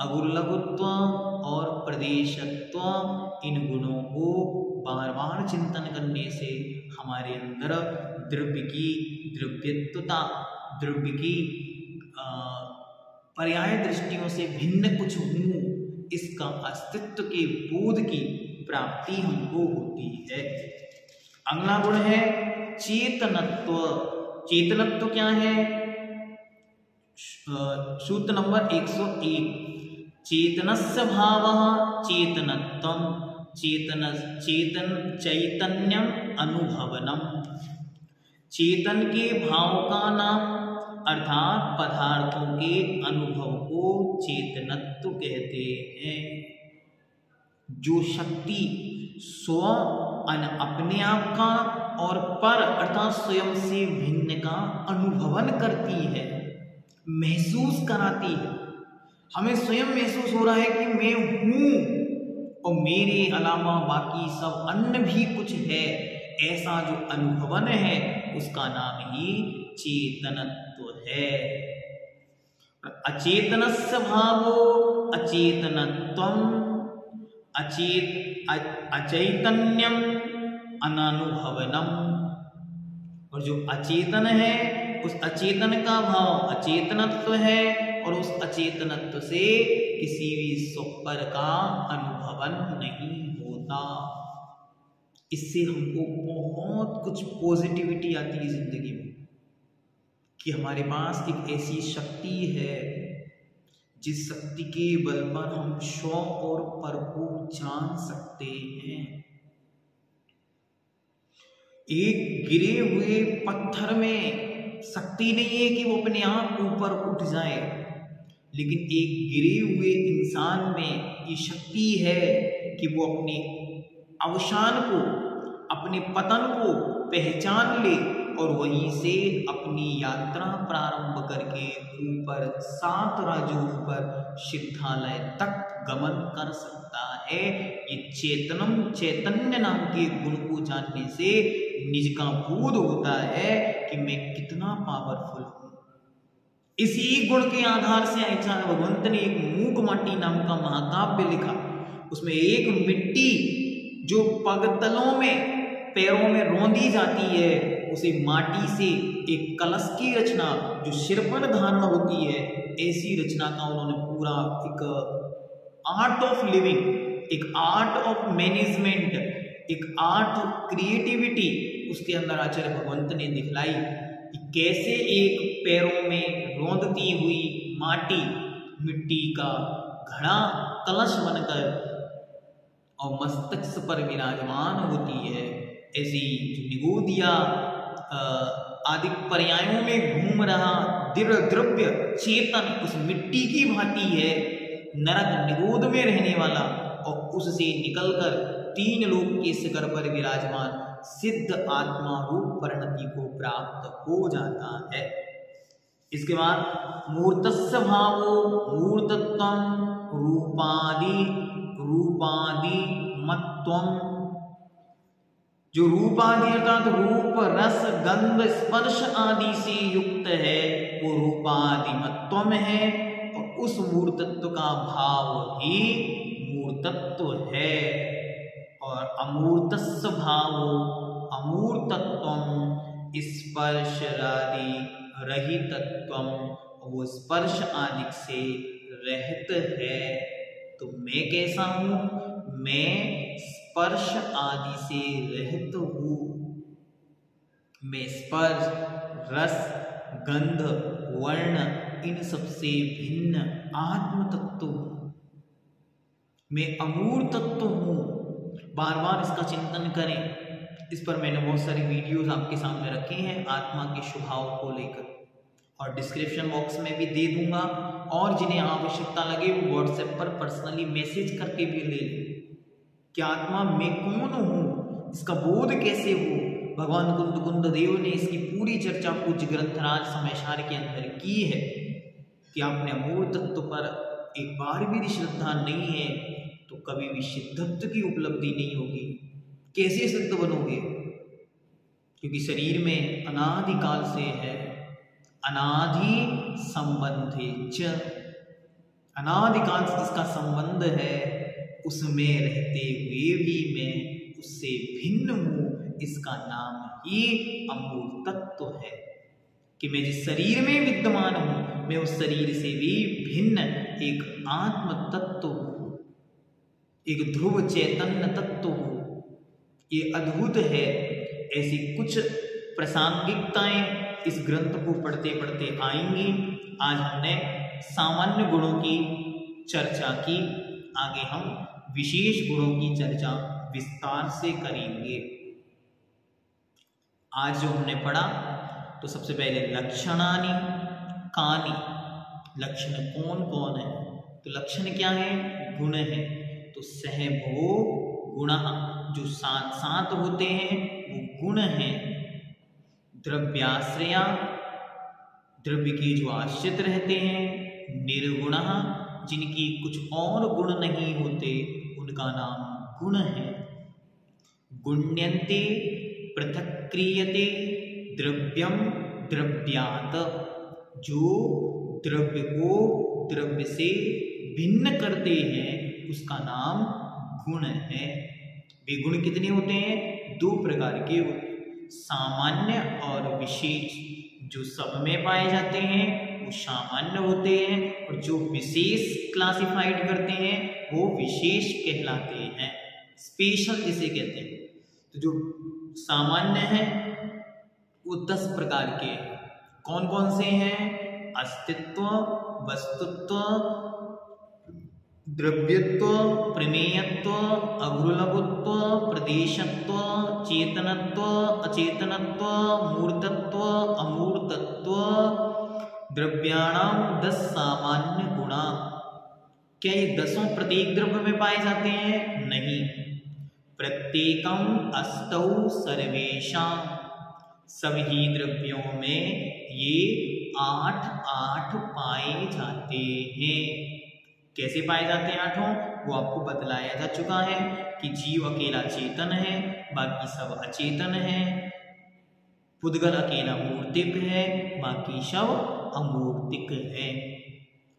Speaker 1: अगुलघुत्व और प्रदेशत्व इन गुणों को बार बार चिंतन करने से हमारे अंदर द्रव्य की द्रव्यत्वता, द्रव्य की पर्याय दृष्टियों से भिन्न कुछ हूँ, इसका अस्तित्व के बोध की प्राप्ति हमको होती है। अगला गुण है चेतनत्व। चेतनत्व क्या है? सूत्र नंबर 101 चेतनस्य भाव चेतनत्व, चेतन चेतन चैतन्यम अनुभवनम। चेतन के भाव का नाम, अर्थात पदार्थों के अनुभव को चेतनत्व कहते हैं। जो शक्ति स्व अन अपने आप का और पर अर्थात स्वयं से भिन्न का अनुभवन करती है। महसूस कराती है। हमें स्वयं महसूस हो रहा है कि मैं हूँ और मेरे अलावा बाकी सब अन्य भी कुछ है। ऐसा जो अनुभवन है, उसका नाम ही चेतनत्व है। अचेतन भावो अचेतनत्व, अचेत अचैतन्यम अनुभवनम और जो अचेतन है उस अचेतन का भाव अचेतनत्व है और उस अचेतनत्व से किसी भी सुपर का अनुभवन नहीं होता। इससे हमको बहुत कुछ पॉजिटिविटी आती है ज़िंदगी में कि हमारे पास एक ऐसी शक्ति है जिस शक्ति के बल पर हम शौ और पर को जान सकते हैं। एक गिरे हुए पत्थर में शक्ति नहीं है कि वो अपने आप ऊपर उठ जाए। लेकिन एक गिरे हुए इंसान में ये शक्ति है कि वो अपने अवसान को, अपने पतन को पहचान ले और वहीं से अपनी यात्रा प्रारंभ करके ऊपर, सात राज्यों पर सिद्धालय तक गमन कर सकता है। ये चेतनम चैतन्य नाम के गुण को जानने से निज का बोध होता है कि मैं कितना पावरफुल हूँ। इसी गुण के आधार से आचार्य भगवंत ने एक मूक माटी नाम का महाकाव्य लिखा। उसमें एक मिट्टी जो पगतलों में, पैरों में रोंदी जाती है, उसे माटी से एक कलश की रचना जो सिरपन धारण होती है, ऐसी रचना का उन्होंने पूरा एक आर्ट ऑफ़ लिविंग एक आर्ट ऑफ़ मैनेजमेंट एक आर्ट क्रिएटिविटी उसके अंदर आचार्य भगवंत ने दिखलाई कि कैसे एक पैरों में रोंदती हुई माटी, मिट्टी का घड़ा कलश बनकर और मस्तक पर विराजमान होती है, ऐसी निगोदिया आदि पर्यायों में घूम रहा दिव्य द्रव्य चेतन उस मिट्टी की भांति है, नरक निगोद में रहने वाला और उससे निकलकर तीन लोग के शिखर पर विराजमान सिद्ध आत्मा रूप परिणति को प्राप्त हो जाता है। इसके बाद मूर्तस्य भावो मूर्तत्व रूपादि रूपादि मत्वम जो रूपादि अर्थात रूप, रस, गंध, स्पर्श आदि से युक्त है, वो रूपादि मत्व है और उस मूर्तत्व का भाव ही मूर्तत्व है। और अमूर्त भाव अमूर्तत्व स्पर्श आदि रहितत्व, वो स्पर्श आदि से रहत है। तो मैं कैसा हूँ? मैं स्पर्श आदि से रहित हूँ। मैं स्पर्श, रस, गंध, वर्ण, इन सबसे भिन्न आत्म तत्व हूँ। मैं अमूर तत्व हूँ। बार बार इसका चिंतन करें। इस पर मैंने बहुत सारी वीडियोस आपके सामने रखे हैं, आत्मा के स्वभाव को लेकर। और डिस्क्रिप्शन बॉक्स में भी दे दूँगा, और जिन्हें आवश्यकता लगे वो व्हाट्सएप पर पर्सनली मैसेज करके भी ले लें। कि आत्मा मैं कौन हूँ? इसका बोध कैसे हो? भगवान कुंद कुंद देव ने इसकी पूरी चर्चा कुछ ग्रंथराज समयसार के अंदर की है। कि आपने अमूल तत्व पर एक बार भी श्रद्धा नहीं है कभी भी सिद्धत्व की उपलब्धि नहीं होगी। कैसे सिद्ध बनोगे? क्योंकि शरीर में अनादिकाल से है। अनादि संबंध अनादिकाल से जिसका संबंध है, उसमें रहते हुए भी मैं उससे भिन्न हूँ। इसका नाम ही अमूल तत्व है। कि मैं जिस शरीर में विद्यमान हूँ, मैं उस शरीर से भी भिन्न एक आत्म तत्व हूँ। एक ध्रुव चैतन्य तत्व हूँ। ये अद्भुत है। ऐसी कुछ प्रासंगिकताएँ इस ग्रंथ को पढ़ते पढ़ते आएँगी। आज हमने सामान्य गुणों की चर्चा की। आगे हम विशेष गुणों की चर्चा विस्तार से करेंगे। आज जो हमने पढ़ा तो सबसे पहले लक्षणानी, कानी। लक्षण कौन कौन है? तो लक्षण क्या है? गुण है। तो सहभो गुण जो साथ साथ होते हैं, वो गुण है। द्रव्याश्रया, द्रव्य के जो आश्रित रहते हैं, निर्गुण, जिनकी कुछ और गुण नहीं होते, उनका नाम गुण है। गुण्यंते पृथक क्रियते, द्रव्यम द्रव्यात, जो द्रव्य को द्रव्य से भिन्न करते हैं उसका नाम गुण है। वे गुण कितने होते हैं? दो प्रकार के होते हैं। सामान्य और विशेष। जो सब में पाए जाते हैं, वो सामान्य होते हैं और जो विशेष क्लासिफाइड करते हैं, वो विशेष कहलाते हैं। स्पेशल जिसे कहते हैं। तो जो सामान्य है, वो दस प्रकार के कौन कौन से हैं? अस्तित्व, वस्तुत्व द्रव्यत्व, प्रमेयत्व अग्रुलघुत्व प्रदेशत्व, चेतनत्व, अचेतनत्व, मूर्तत्व, अमूर्तत्व द्रव्याणाम दस सामान्य गुणा क्या ये दसों प्रत्येक द्रव्य में पाए जाते हैं? नहीं। प्रत्येकम अस्तौ सर्वेशा सभी द्रव्यों में ये आठ आठ पाए जाते हैं। कैसे पाए जाते हैं आठों? वो आपको बतलाया जा चुका है कि जीव अकेला चेतन है, बाकी सब अचेतन है। पुद्गल अकेला मूर्तिक है, बाकी सब अमूर्तिक है।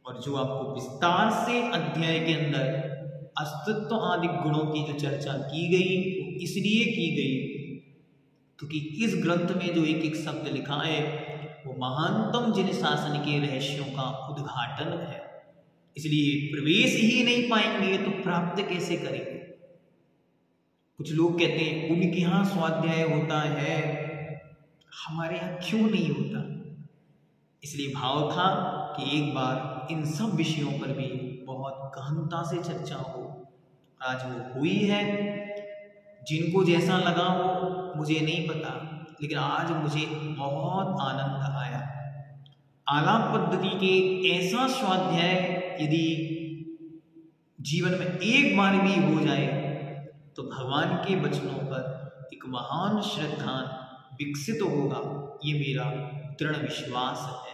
Speaker 1: और जो आपको विस्तार से अध्याय के अंदर अस्तित्व आदि गुणों की जो चर्चा की गई, वो इसलिए की गई क्योंकि तो इस ग्रंथ में जो एक एक शब्द लिखा है, वो महानतम जिन शासन के रहस्यों का उद्घाटन है। इसलिए प्रवेश ही नहीं पाएँगे तो प्राप्त कैसे करेंगे? कुछ लोग कहते हैं, उनके यहाँ स्वाध्याय होता है, हमारे यहाँ क्यों नहीं होता? इसलिए भाव था कि एक बार इन सब विषयों पर भी बहुत गहनता से चर्चा हो। आज वो हुई है। जिनको जैसा लगा हो, मुझे नहीं पता, लेकिन आज मुझे बहुत आनंद आया। आलाप पद्धति के ऐसा स्वाध्याय यदि जीवन में एक बार भी हो जाए तो भगवान के वचनों पर एक महान श्रद्धा विकसित होगा, ये मेरा दृढ़ विश्वास है।